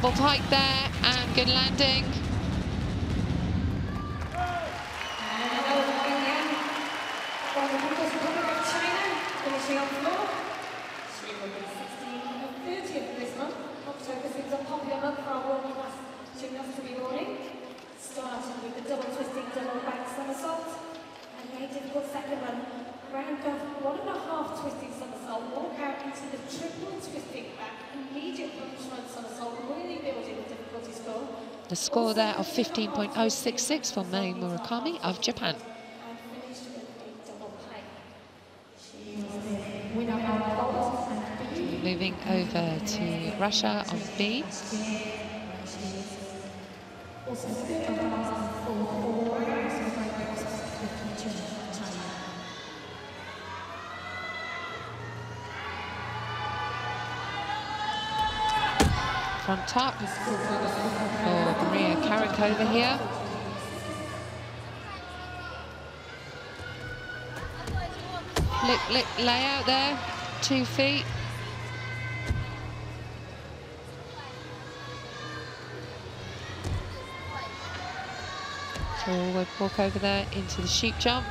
Double pike there and good landing. 15.066 for Mei Murakami of Japan. Moving over to Russia on B. Front top for Maria Kharenkova here. Look, look, lay out there, two feet. Forward walk over there into the sheep jump.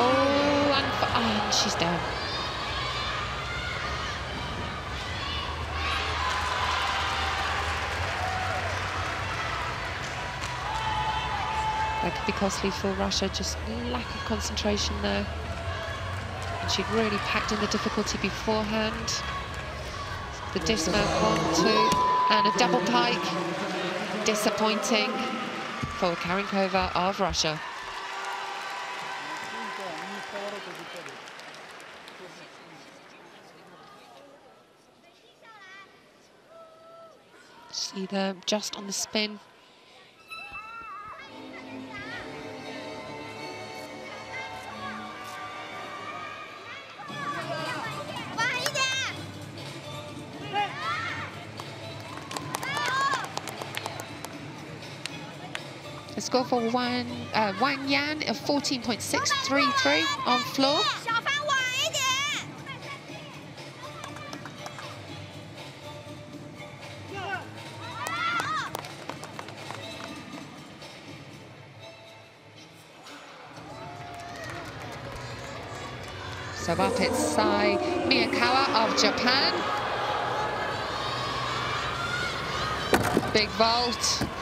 Oh, and, oh, she's down. That could be costly for Russia, just lack of concentration there. And she'd really packed in the difficulty beforehand. The dismount one, two, and a double pike. Disappointing for Kharenkova of Russia. See there, just on the spin. score for one, uh, Wang Yan of 14.633 on floor. So up it's Sae Miyakawa of Japan. Big vault.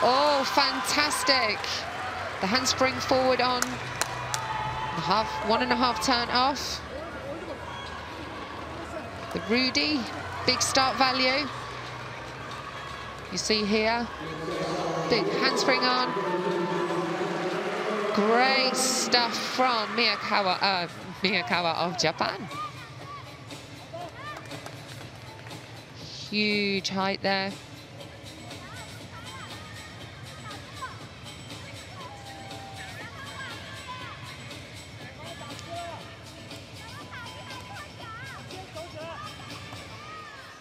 Oh, fantastic. The handspring forward on. Half, one and a half turn off. The Rudy, big start value. You see here, big handspring on. Great stuff from Miyakawa, uh, Miyakawa of Japan. Huge height there.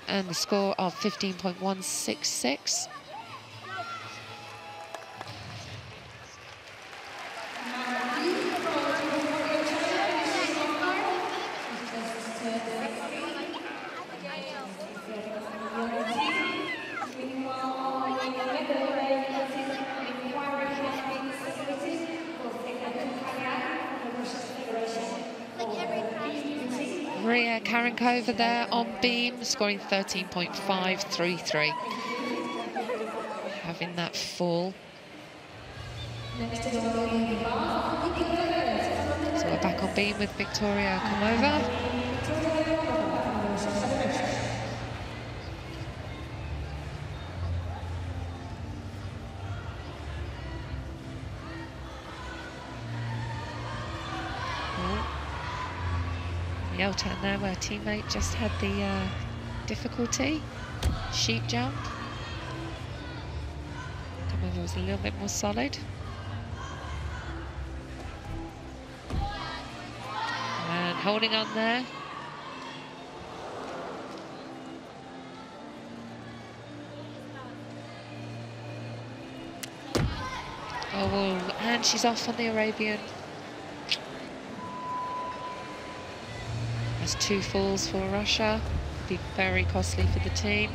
And the score of 15.166. Maria Kharenkova there on beam, scoring 13.533. Having that fall. So we're back on beam with Victoria Komova. Yell turn there where teammate just had the uh, difficulty. Sheep jump. Komova was a little bit more solid. And holding on there. Oh, and she's off on the Arabian. That's two falls for Russia. Be very costly for the team.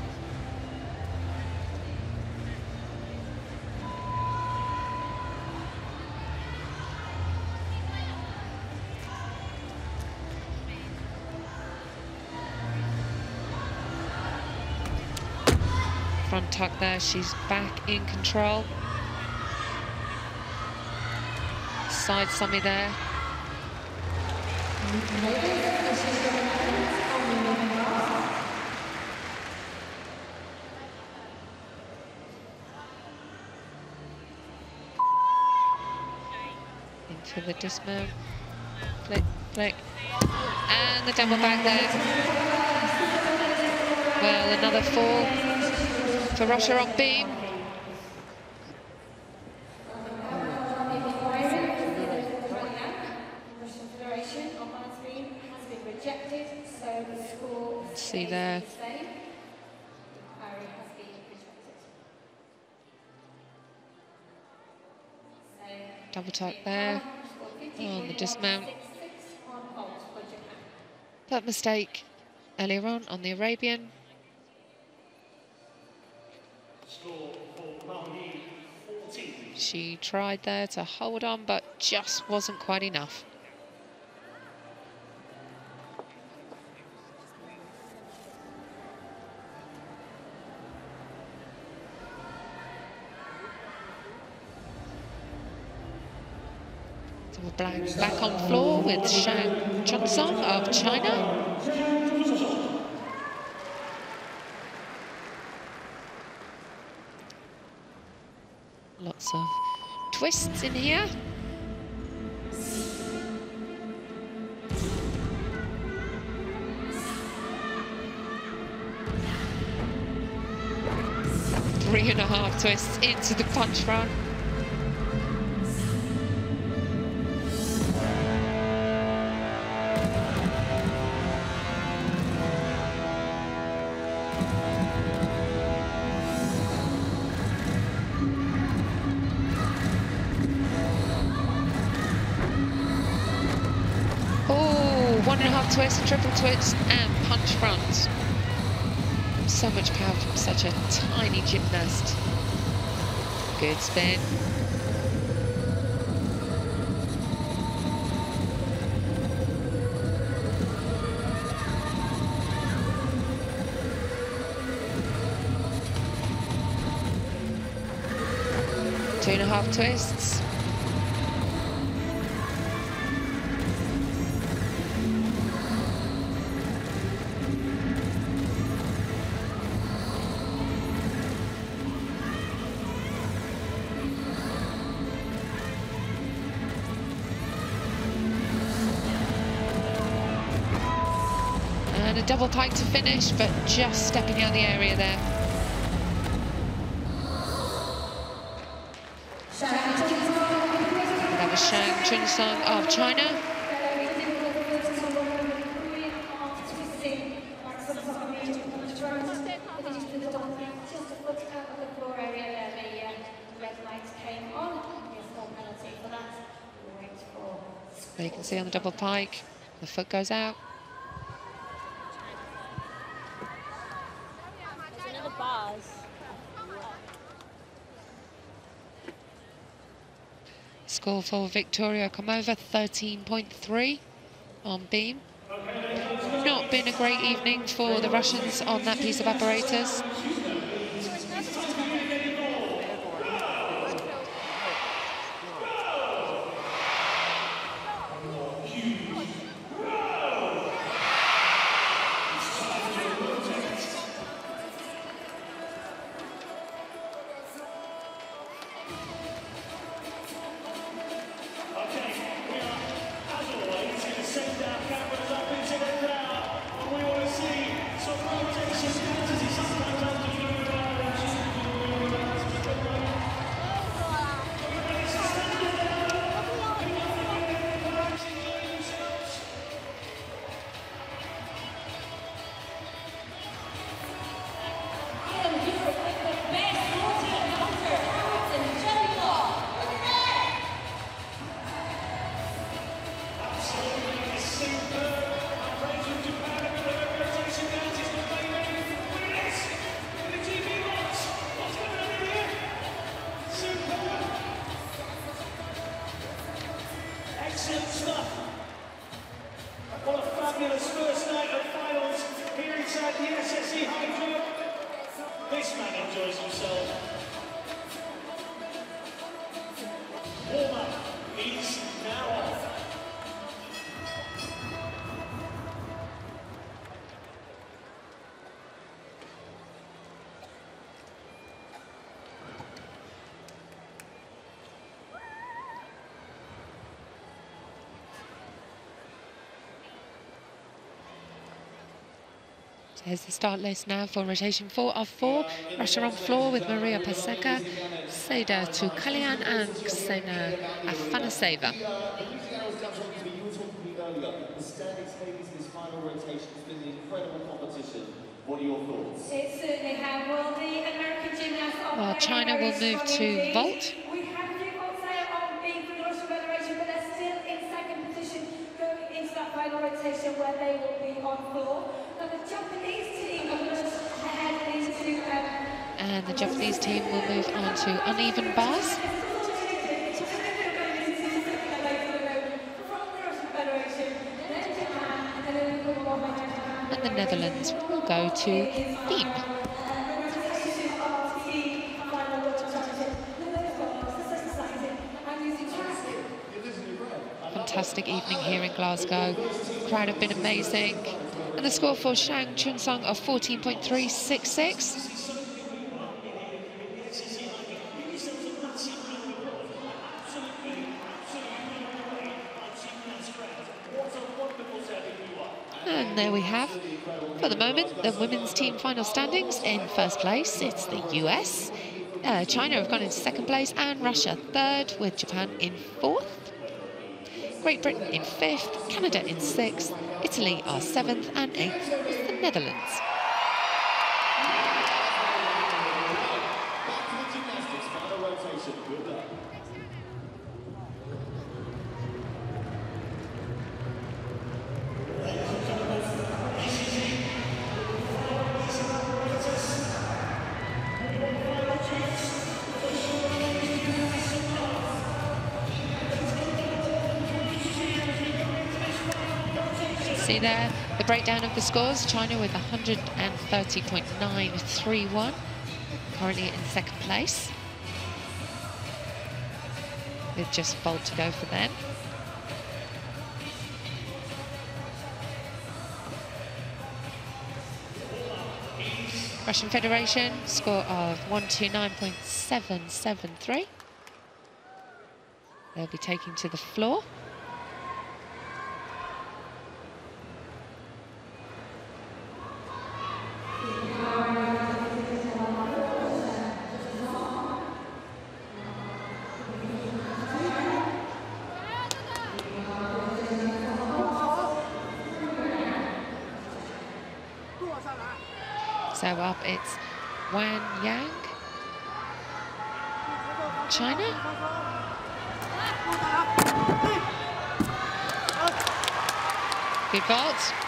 front tuck there. She's back in control. Side summy there. Into the dismount. Flick, flick. And the double back there. Well, another fall for Russia on beam. See there. Double tuck there. On the dismount. 50.166 on hold for Japan. That mistake earlier on on the Arabian. Score for Mahmoud 14. She tried there to hold on, but just wasn't quite enough. Back, back on floor with Shang Chunsong of China. Lots of twists in here. Three and a half twists into the punch run. One and a half twist, triple twists, and punch front. So much power from such a tiny gymnast. Good spin. Two and a half twists. Double pike to finish, but just stepping out the area there. That was Shang Chunsong of China. You can see on the double pike, the foot goes out. Score for Victoria Komova, 13.3 on beam. Not been a great evening for the Russians on that piece of apparatus. Here's the start list now for rotation four of four. Russia on floor with Maria Paseka, Seda Tutkhalyan and Ksenia Afanasyeva. Well, China will move to vault. Rotation where they will be on floor. Japanese team will move on to uneven bars. And the Netherlands will go to beam. Fantastic evening here in Glasgow. Crowd have been amazing. And the score for Shang Chun Song of 14.366. And there we have, for the moment, the women's team final standings. In first place, it's the US. Uh, China have gone into second place, and Russia third, with Japan in fourth. Great Britain in fifth, Canada in sixth, Italy are seventh, and eighth the Netherlands. Breakdown of the scores. China with 130.931, currently in second place. With just vault to go for them. Russian Federation, score of 129.773. They'll be taking to the floor. It's Wang Yan, China. Good vault.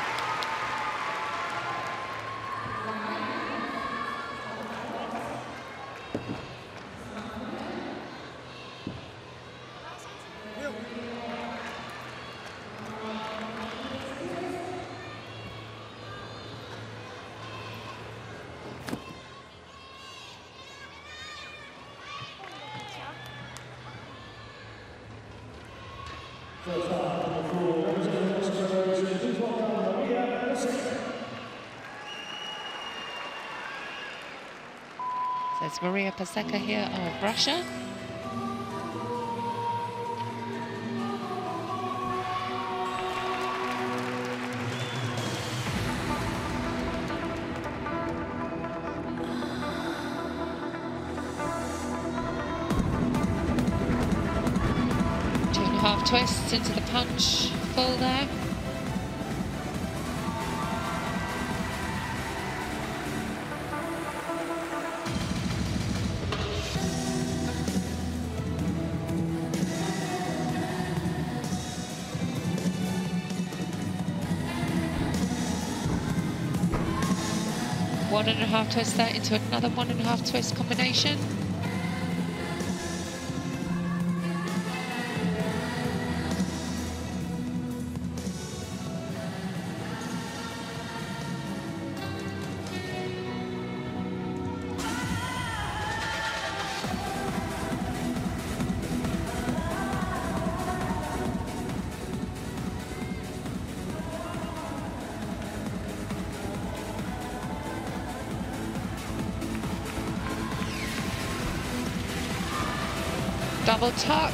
Maria Paseka here of Russia. One and a half twist there into another one and a half twist combination. Tuck.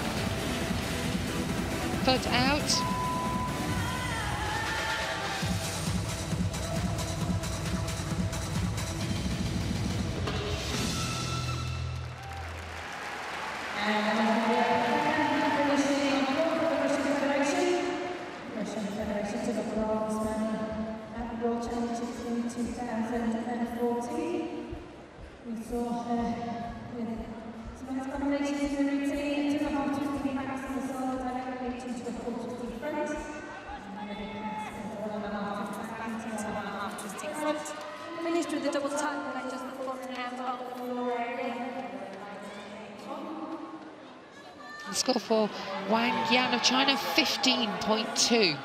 Wang Yan of China, 15.2.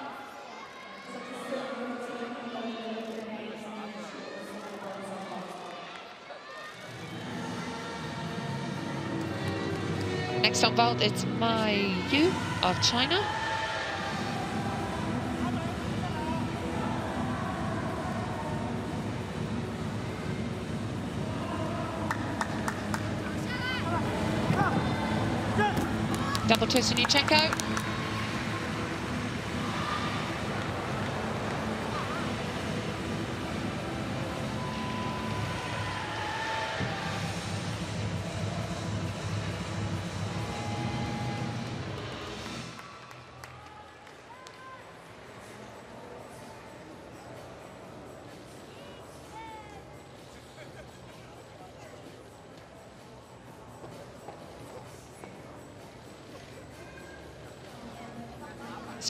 Next on vault, it's Mao Yi of China. Double twist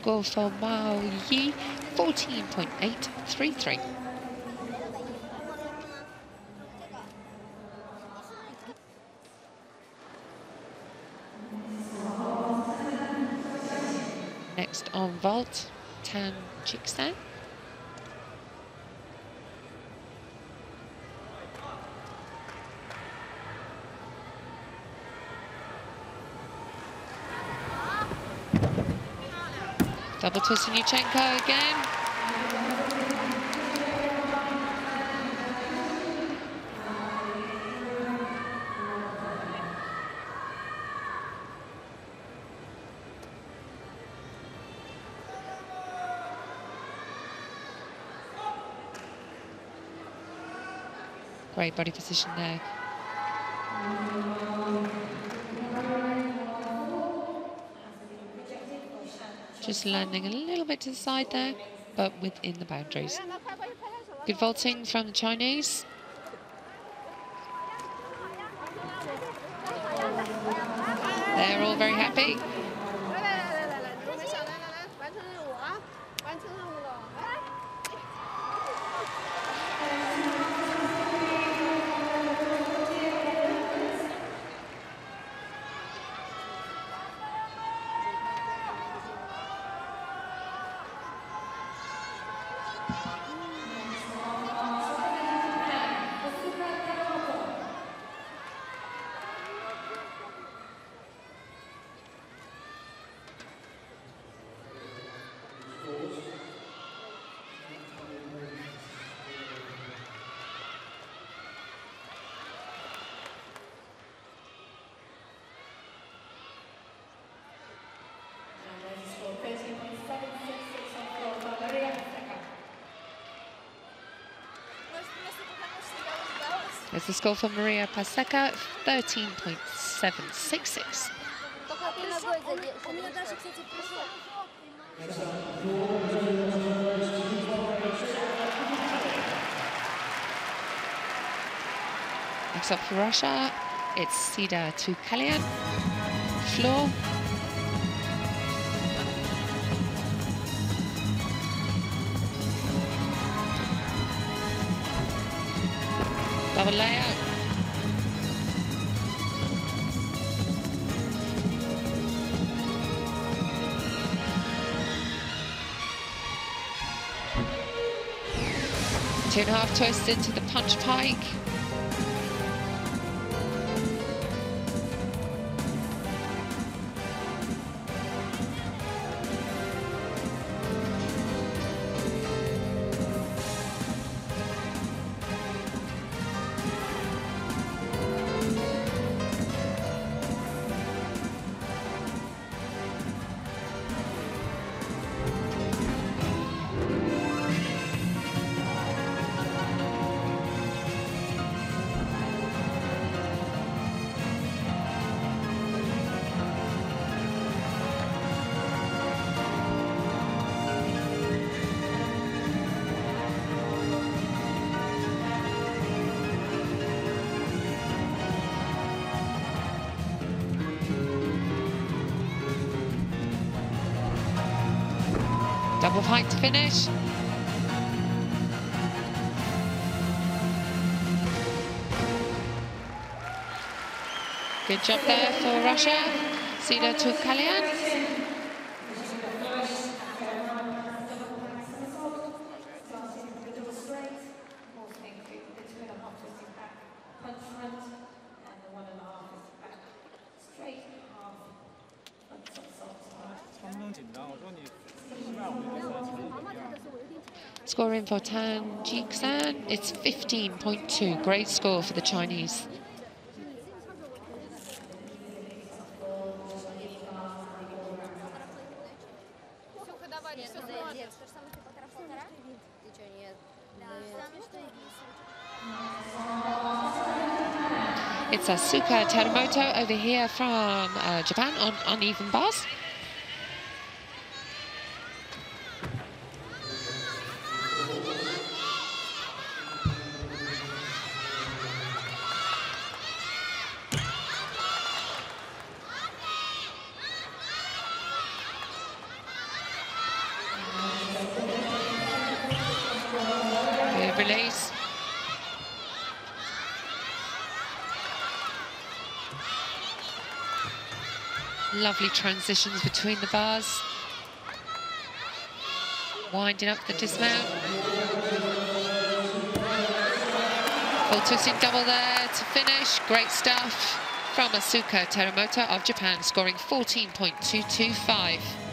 Score for Mao Yi, 14.833. Next on vault, Tan Jiaxin. Double twist again. Great body position there. Just landing a little bit to the side there, but within the boundaries. Good vaulting from the Chinese. The score for Maria Paseka, 13.766. Next up for Russia, it's Seda Tutkhalyan. Floor Two and a half twists into the punch pike. Double pike to finish. Good job there for Russia. Seda Tutkhalyan. Scoring for Tan Jiaxin, it's 15.2. Great score for the Chinese. It's Asuka Teramoto over here from uh, Japan on uneven bars. release. Lovely transitions between the bars. Winding up the dismount. Full twisting double there to finish. Great stuff from Asuka Teramoto of Japan, scoring 14.225.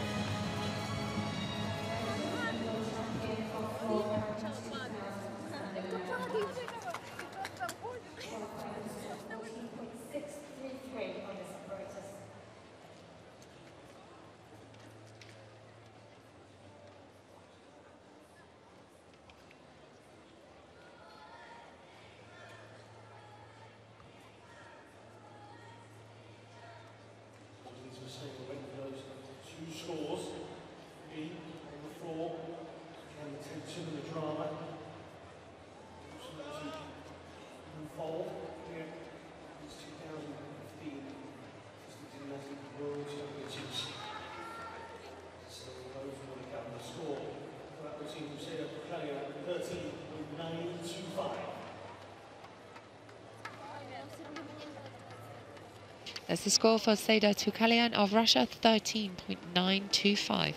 score for Seda Tutkhalyan of Russia, 13.925.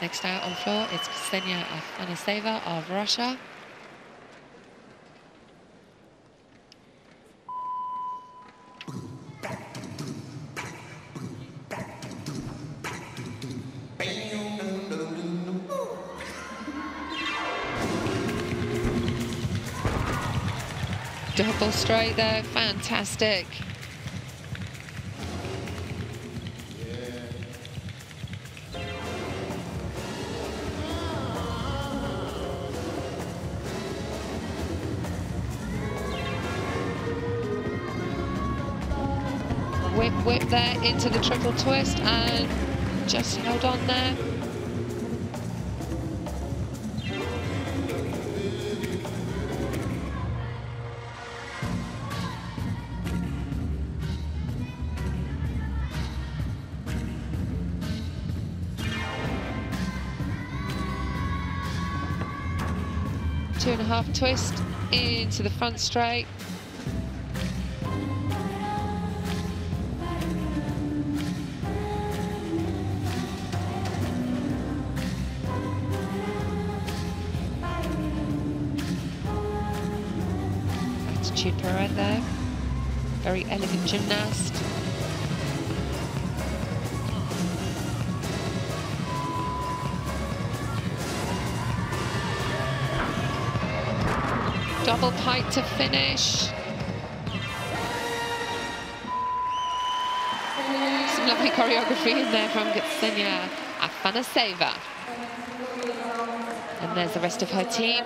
Next out on floor, it's Ksenia Afanasyeva of Russia. Straight there, fantastic. Whip, whip there into the triple twist and just held on there. Half twist into the front straight. Attitude pirouette there. Very elegant gymnast. Double pike to finish. Some lovely choreography in there from Ksenia Afanasyeva. And there's the rest of her team.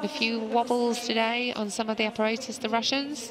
A few wobbles today on some of the apparatus, the Russians.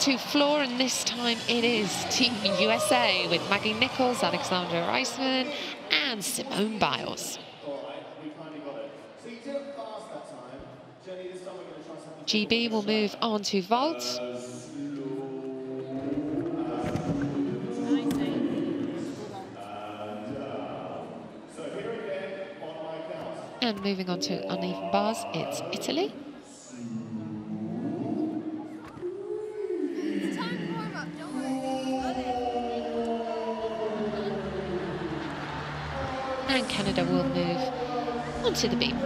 To floor, and this time it is Team USA with Maggie Nichols, Alexandra Raisman, and Simone Biles. GB will move on to vault. And moving on to uneven bars, it's Italy. Onto the beam.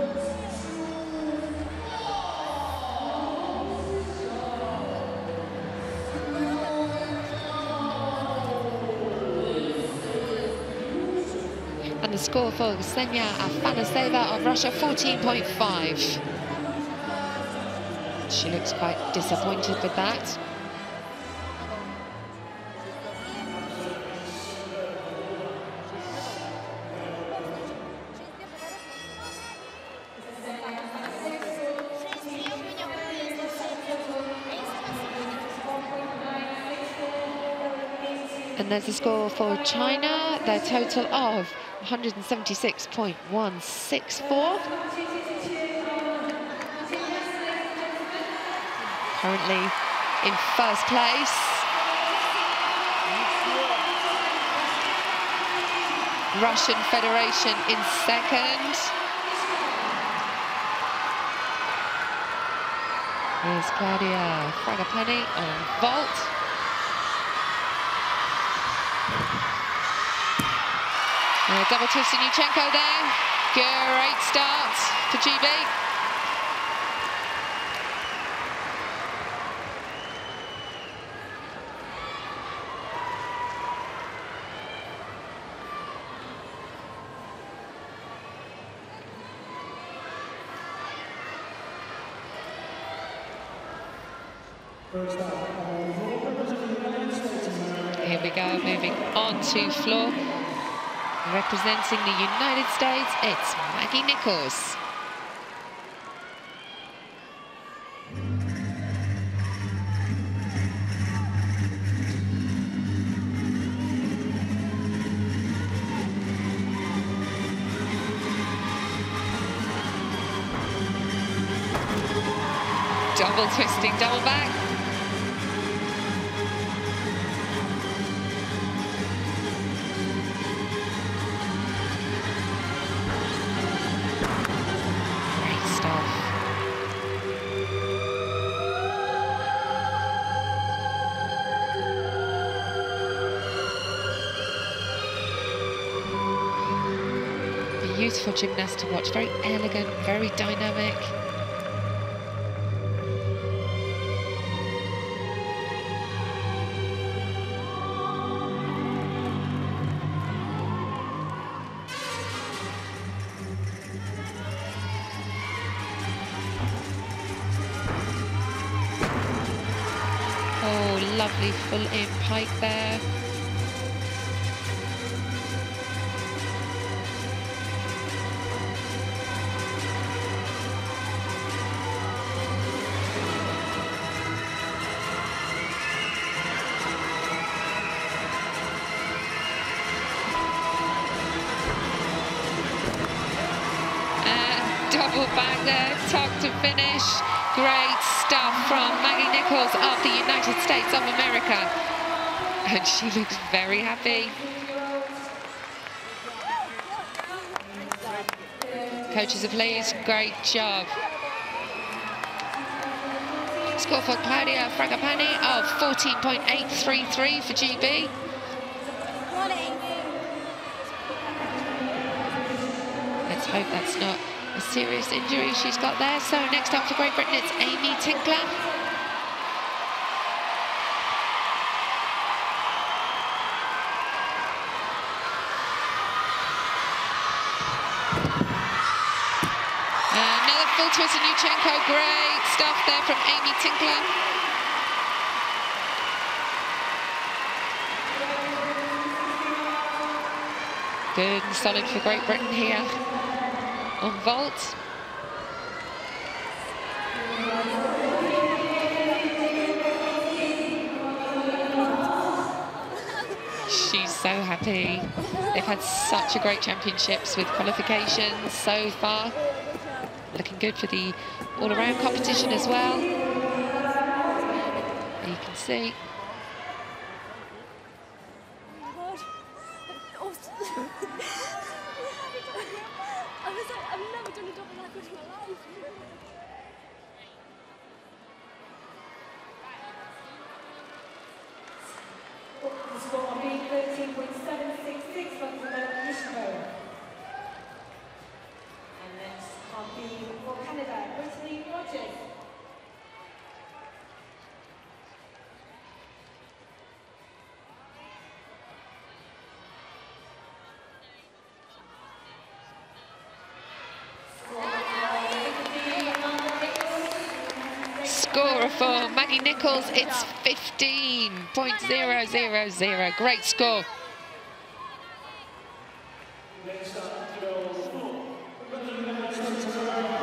And the score for Ksenia Afanasyeva of Russia, 14.5. She looks quite disappointed with that. And there's a score for China, their total of 176.164. Currently in first place. Russian Federation in second. Here's Claudia Fragapane on vault. Double twist to Yurchenko there. Great start for GB. Here we go, moving on to floor. Representing the United States, it's Maggie Nichols. Double twisting, double back. Gymnast to watch, very elegant, very dynamic. Oh, lovely full in pike there. From Maggie Nichols of the United States of America. And she looks very happy. Coaches of Leeds, great job. Score for Claudia Fragapane of 14.833 for GB. Let's hope that's not a serious injury she's got there. So next up for Great Britain, it's Amy Tinkler. Yurchenko. Great stuff there from Amy Tinkler. Good and solid for Great Britain here on vault. She's so happy. They've had such a great championships with qualifications so far. Looking good for the all-around competition as well. You can see. Maggie Nichols, it's 15.000. Great score.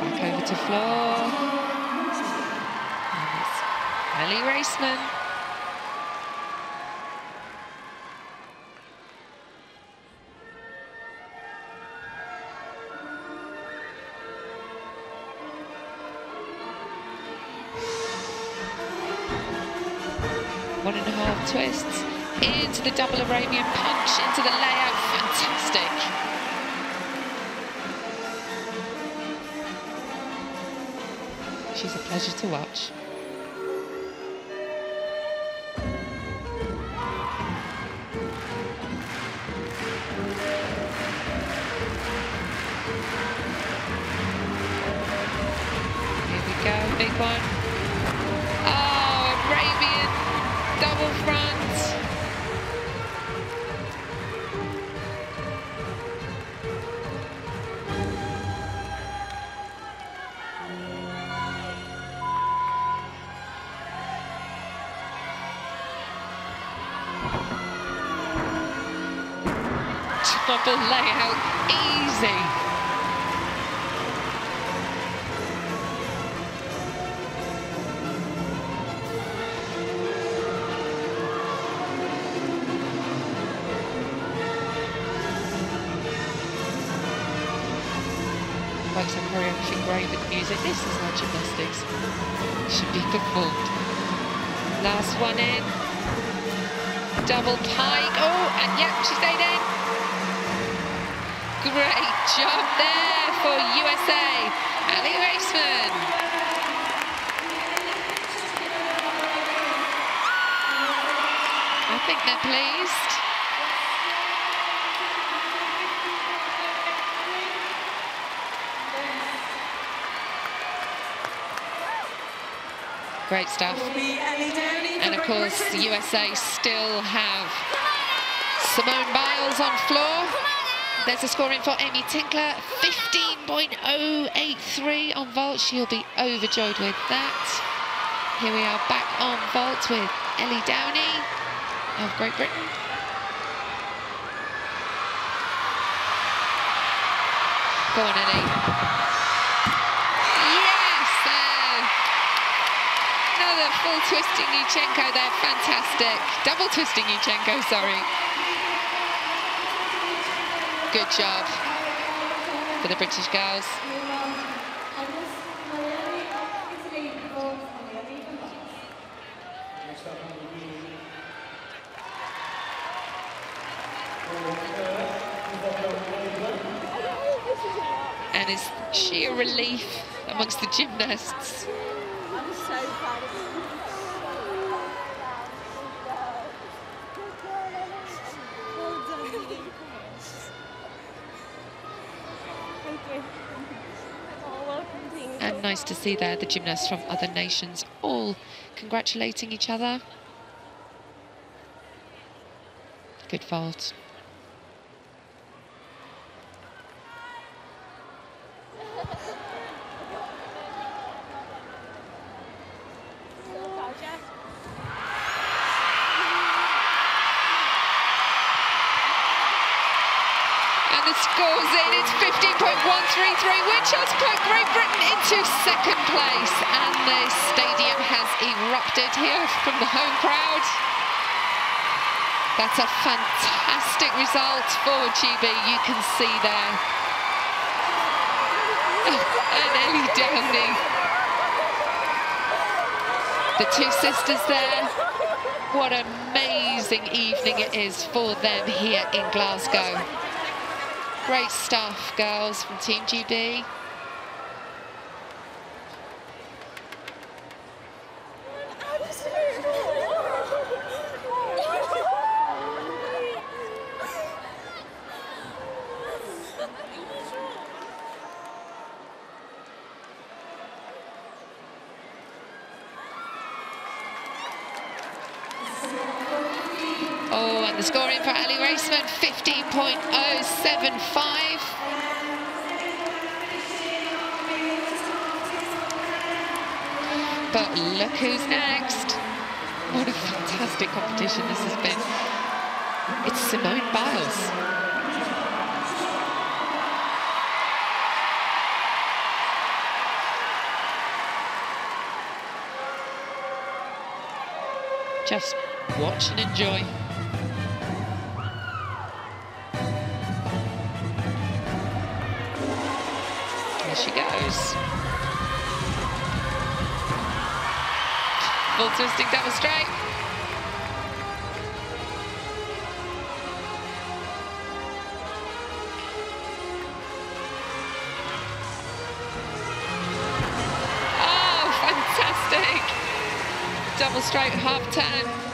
Back over to floor. Aly Raisman. The double Arabian punch, into the layout. Fantastic. She's a pleasure to watch. Here we go, big one. Performed. Last one in. Double pike. Oh, and yep, she stayed in. Great job there for USA. Aly Raisman. I think they're pleased. Great stuff. And of course, the USA still have Simone Biles on floor. There's a scoring for Amy Tinkler, 15.083 on vault. She'll be overjoyed with that. Here we are back on vault with Ellie Downie of Great Britain. Go on, Ellie. the full twisting Yurchenko there, fantastic. Double twisting Yurchenko, sorry. Good job for the British girls. And it's sheer relief amongst the gymnasts. Nice to see there the gymnasts from other nations all congratulating each other. Good vault. So proud, yeah. And the score's in, it's 15.133, which has put Great Britain into second place. And the stadium has erupted here from the home crowd. That's a fantastic result for GB, you can see there. and Ellie Downie. The two sisters there. What an amazing evening it is for them here in Glasgow. Great stuff, girls from Team GB. Oh, and the scoring for Aly Raisman, 15.075. But look who's next. What a fantastic competition this has been. It's Simone Biles. Just watch and enjoy. She goes. Full twisting double straight. Oh, fantastic. Double straight half turn.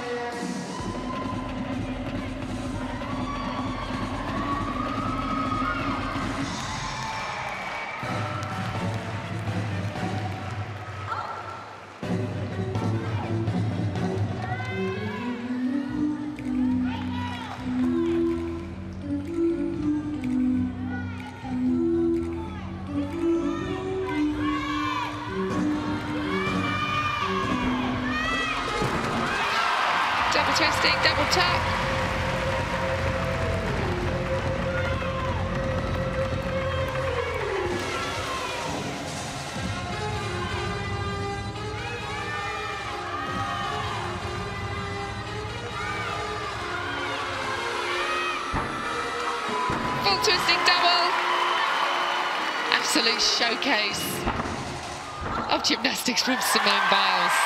From Simone Biles.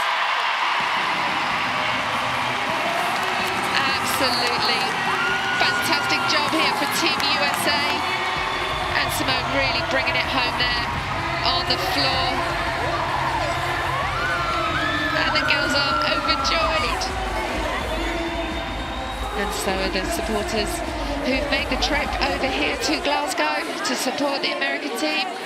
Absolutely fantastic job here for Team USA. And Simone really bringing it home there on the floor. And the girls are overjoyed. And so are the supporters who've made the trip over here to Glasgow to support the American team.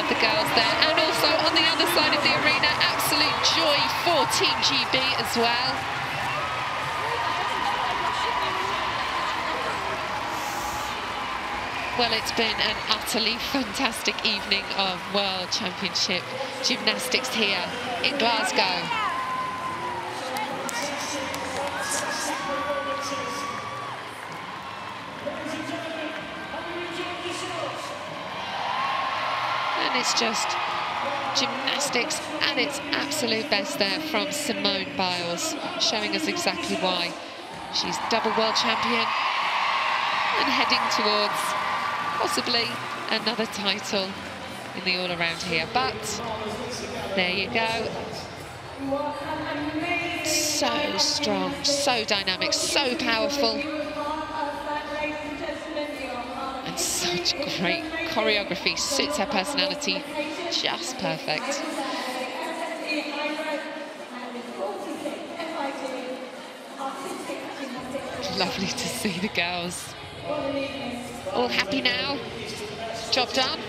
Of the girls there. And also on the other side of the arena, absolute joy for Team GB as well. Well, it's been an utterly fantastic evening of World Championship gymnastics here in Glasgow. Just gymnastics at its absolute best there from Simone Biles, showing us exactly why. She's double world champion and heading towards possibly another title in the all-around here. But there you go. So strong, so dynamic, so powerful. And such great choreography, suits her personality just perfect. Lovely to see the girls. All happy now? Job done?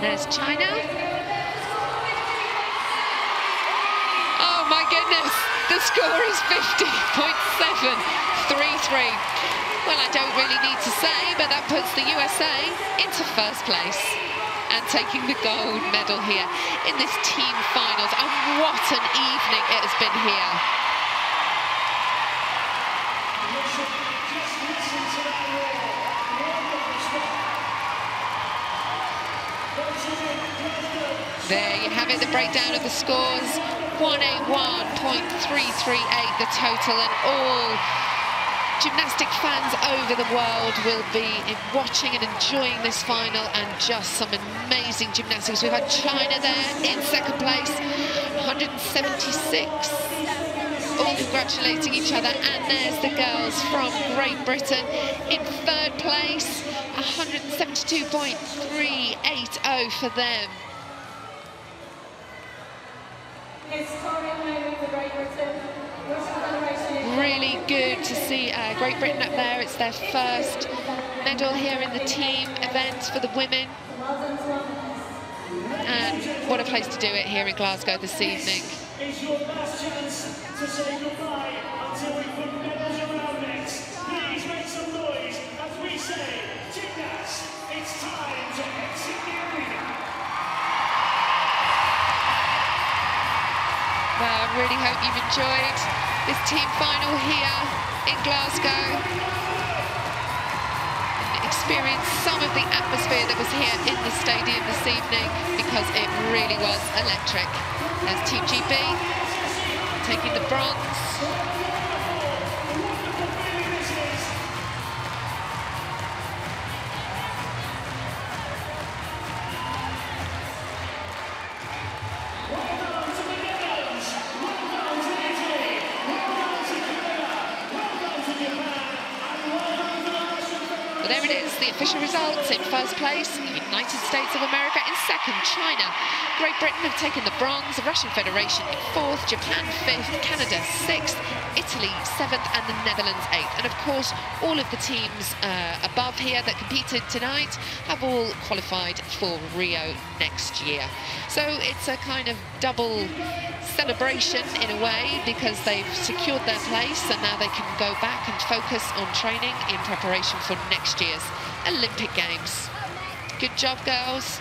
There's China. Oh the score is 50.7, 3-3. Well, I don't really need to say, but that puts the USA into first place and taking the gold medal here in this team finals. And what an evening it has been here. There you have it, the breakdown of the scores. 181.338 the total and all gymnastic fans over the world will be watching and enjoying this final and just some amazing gymnastics. We've had China there in second place, 176, all congratulating each other. And there's the girls from Great Britain in third place, 172.380 for them. Really good to see uh, Great Britain up there. It's their first medal here in the team event for the women. And what a place to do it here in Glasgow this evening. Really hope you've enjoyed this team final here in Glasgow. And experienced some of the atmosphere that was here in the stadium this evening because it really was electric. There's Team GB taking the bronze. In first place, United States of America. In second, China. Great Britain have taken the bronze. The Russian Federation in fourth. Japan fifth. Canada sixth. Italy seventh. And the Netherlands eighth. And of course, all of the teams uh, above here that competed tonight have all qualified for Rio next year. So it's a kind of double celebration in a way because they've secured their place and now they can go back and focus on training in preparation for next year's Olympic Games. Good job, girls.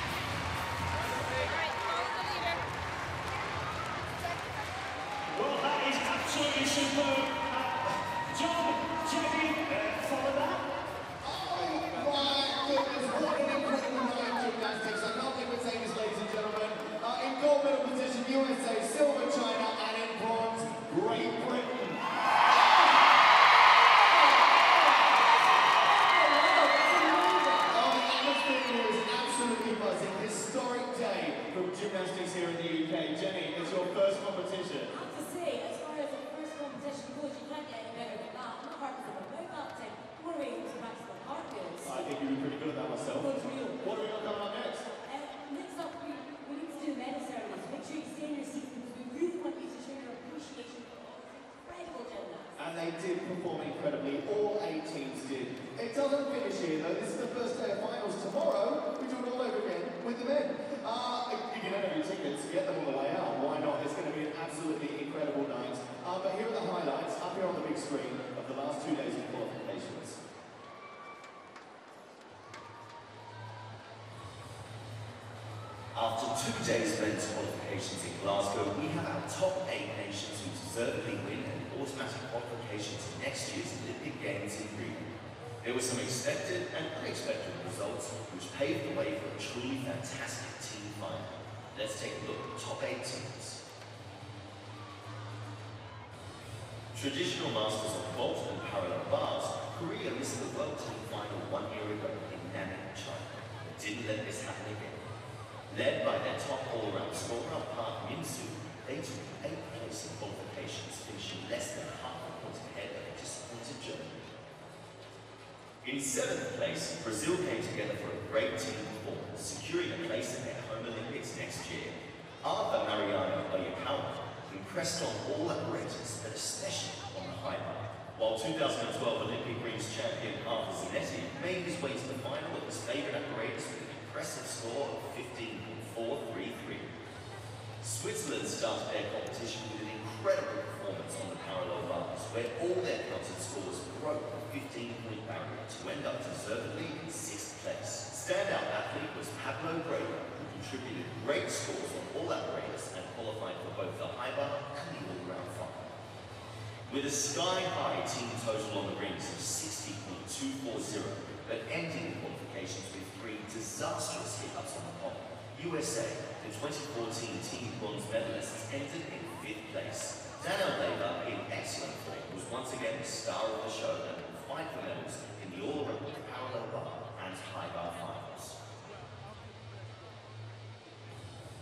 9 by 18 total on the rings of 60.240, but ending the qualifications with three disastrous hiccups on the pole. USA, the 2014 team bronze medalists, ended in fifth place. Danell Leyva, in excellent form, was once again the star of the show and will five medals in the all-round parallel bar and high bar finals.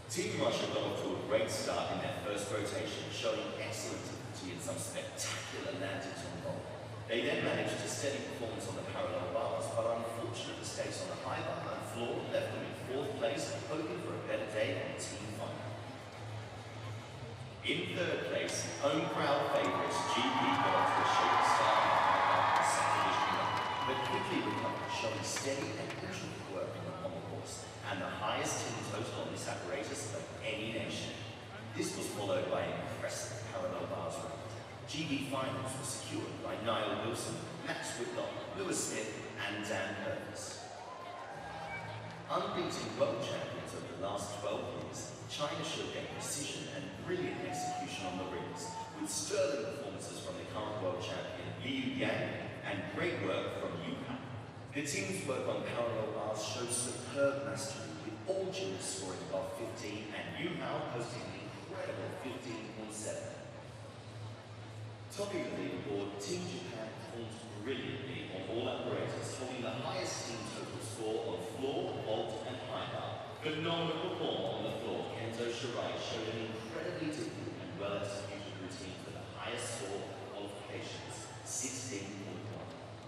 Team Russia got off to a great start in their first rotation, showing excellent ability and some spectacular landings on goal. They then managed a steady performance on the parallel bars, but unfortunate mistakes on the high bar and floor left them in fourth place, hoping for a better day on the team final. In third place, home crowd favourites GB a shaky start in the high second division but quickly recovered, showing steady and intricate work on the pommel horse, and the highest team total on this apparatus of any nation. This was followed by impressive parallel bars round. GB finals were secured by Nile Wilson, Max Whitlock, Louis Smith, and Dan Purvis. Unbeaten world champions over the last 12 years, China showed their precision and brilliant execution on the rings, with sterling performances from the current world champion Liu Yang and great work from Yu Han. The team's work on parallel bars showed superb mastery, with all gymnasts scoring above 15 and You Hao posting 15.7. Topping the leaderboard, Team Japan performed brilliantly on all apparatus, holding the highest team total score on floor, vault, and high bar. Phenomenal form on the floor, Kenzo Shirai showed an incredibly difficult and well-executed routine for the highest score qualifications, 16.1.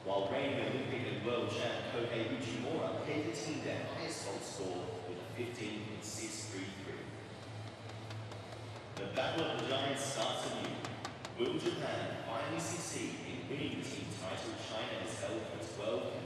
While reigning Olympic and world champ Kohei Uchimura paid the team their highest vault score with 15. Battle of the Giants starts anew. Will Japan finally succeed in winning the team title China has held for 12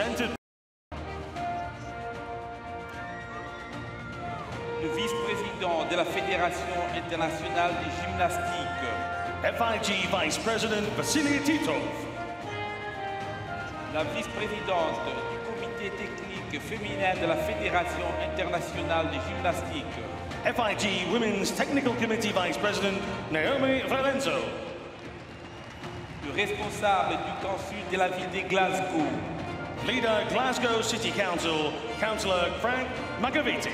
Le vice-président de la Fédération internationale de gymnastique, FIG Vice President Vasily Titov, la vice-présidente du comité technique féminin de la Fédération internationale de gymnastique, FIG Women's Technical Committee Vice President Naomi Valenzo, le responsable du consul de la ville de Glasgow, Leader Glasgow City Council, Councillor Frank McAveety.